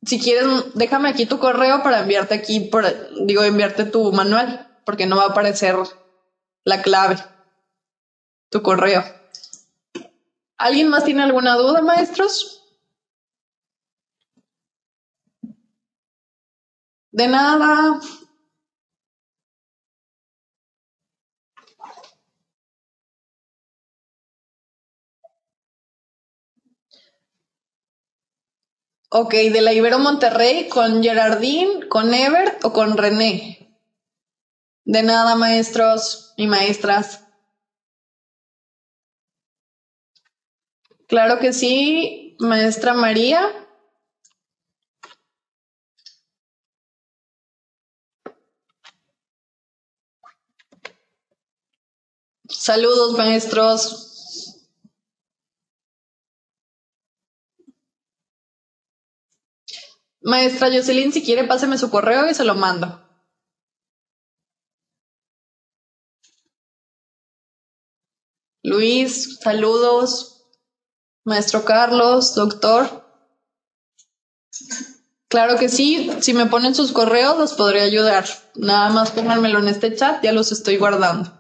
Si quieres, déjame aquí tu correo para enviarte aquí, por, digo, enviarte tu manual, porque no va a aparecer la clave, tu correo. ¿Alguien más tiene alguna duda, maestros? De nada. Ok, de la Ibero Monterrey, con Gerardín, con Ever o con René. De nada, maestros y maestras. Claro que sí, maestra María. Saludos, maestros. Maestra Jocelyn, si quiere, páseme su correo y se lo mando. Luis, saludos. Maestro Carlos, doctor. Claro que sí, si me ponen sus correos los podré ayudar. Nada más pónganmelo en este chat, ya los estoy guardando.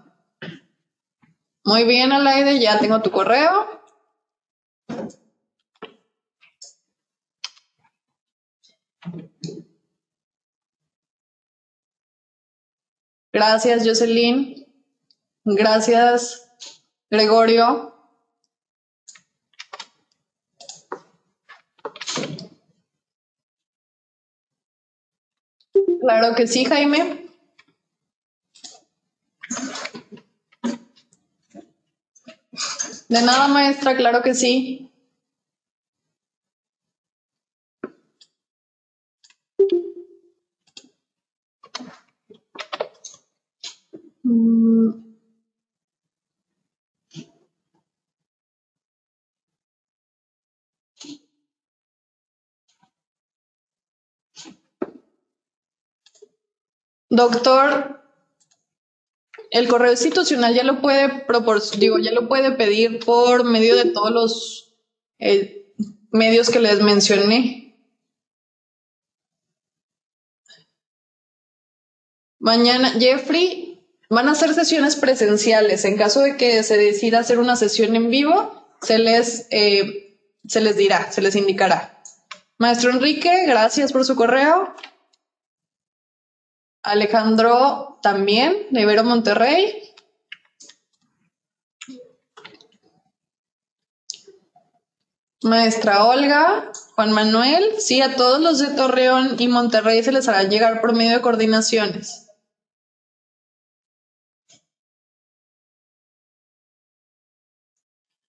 Muy bien, Alaide, ya tengo tu correo. Gracias, Jocelyn. Gracias, Gregorio. Claro que sí, Jaime. De nada, maestra, claro que sí. Doctor, el correo institucional ya lo puede digo, ya lo puede pedir por medio de todos los eh, medios que les mencioné. Mañana, Jeffrey, van a hacer sesiones presenciales. En caso de que se decida hacer una sesión en vivo, se les, eh, se les dirá, se les indicará. Maestro Enrique, gracias por su correo. Alejandro también, de Ibero Monterrey. Maestra Olga, Juan Manuel, sí, a todos los de Torreón y Monterrey se les hará llegar por medio de coordinaciones.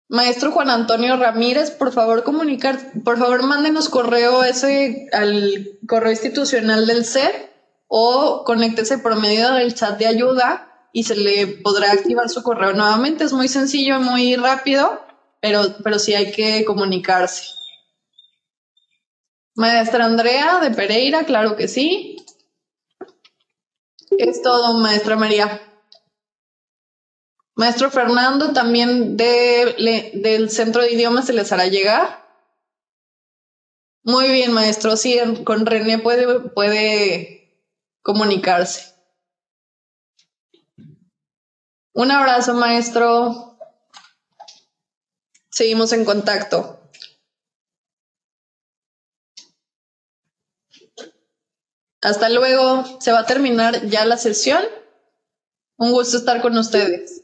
Maestro Juan Antonio Ramírez, por favor comunicar, por favor mándenos correo ese al correo institucional del CER o conéctese por medio del chat de ayuda y se le podrá activar su correo nuevamente. Es muy sencillo, muy rápido, pero, pero sí hay que comunicarse. Maestra Andrea de Pereira, claro que sí. Es todo, maestra María. Maestro Fernando, también de, del centro de idiomas se les hará llegar. Muy bien, maestro. Sí, con René puede, puede comunicarse. Un abrazo, maestro. Seguimos en contacto. Hasta luego. Se va a terminar ya la sesión. Un gusto estar con ustedes.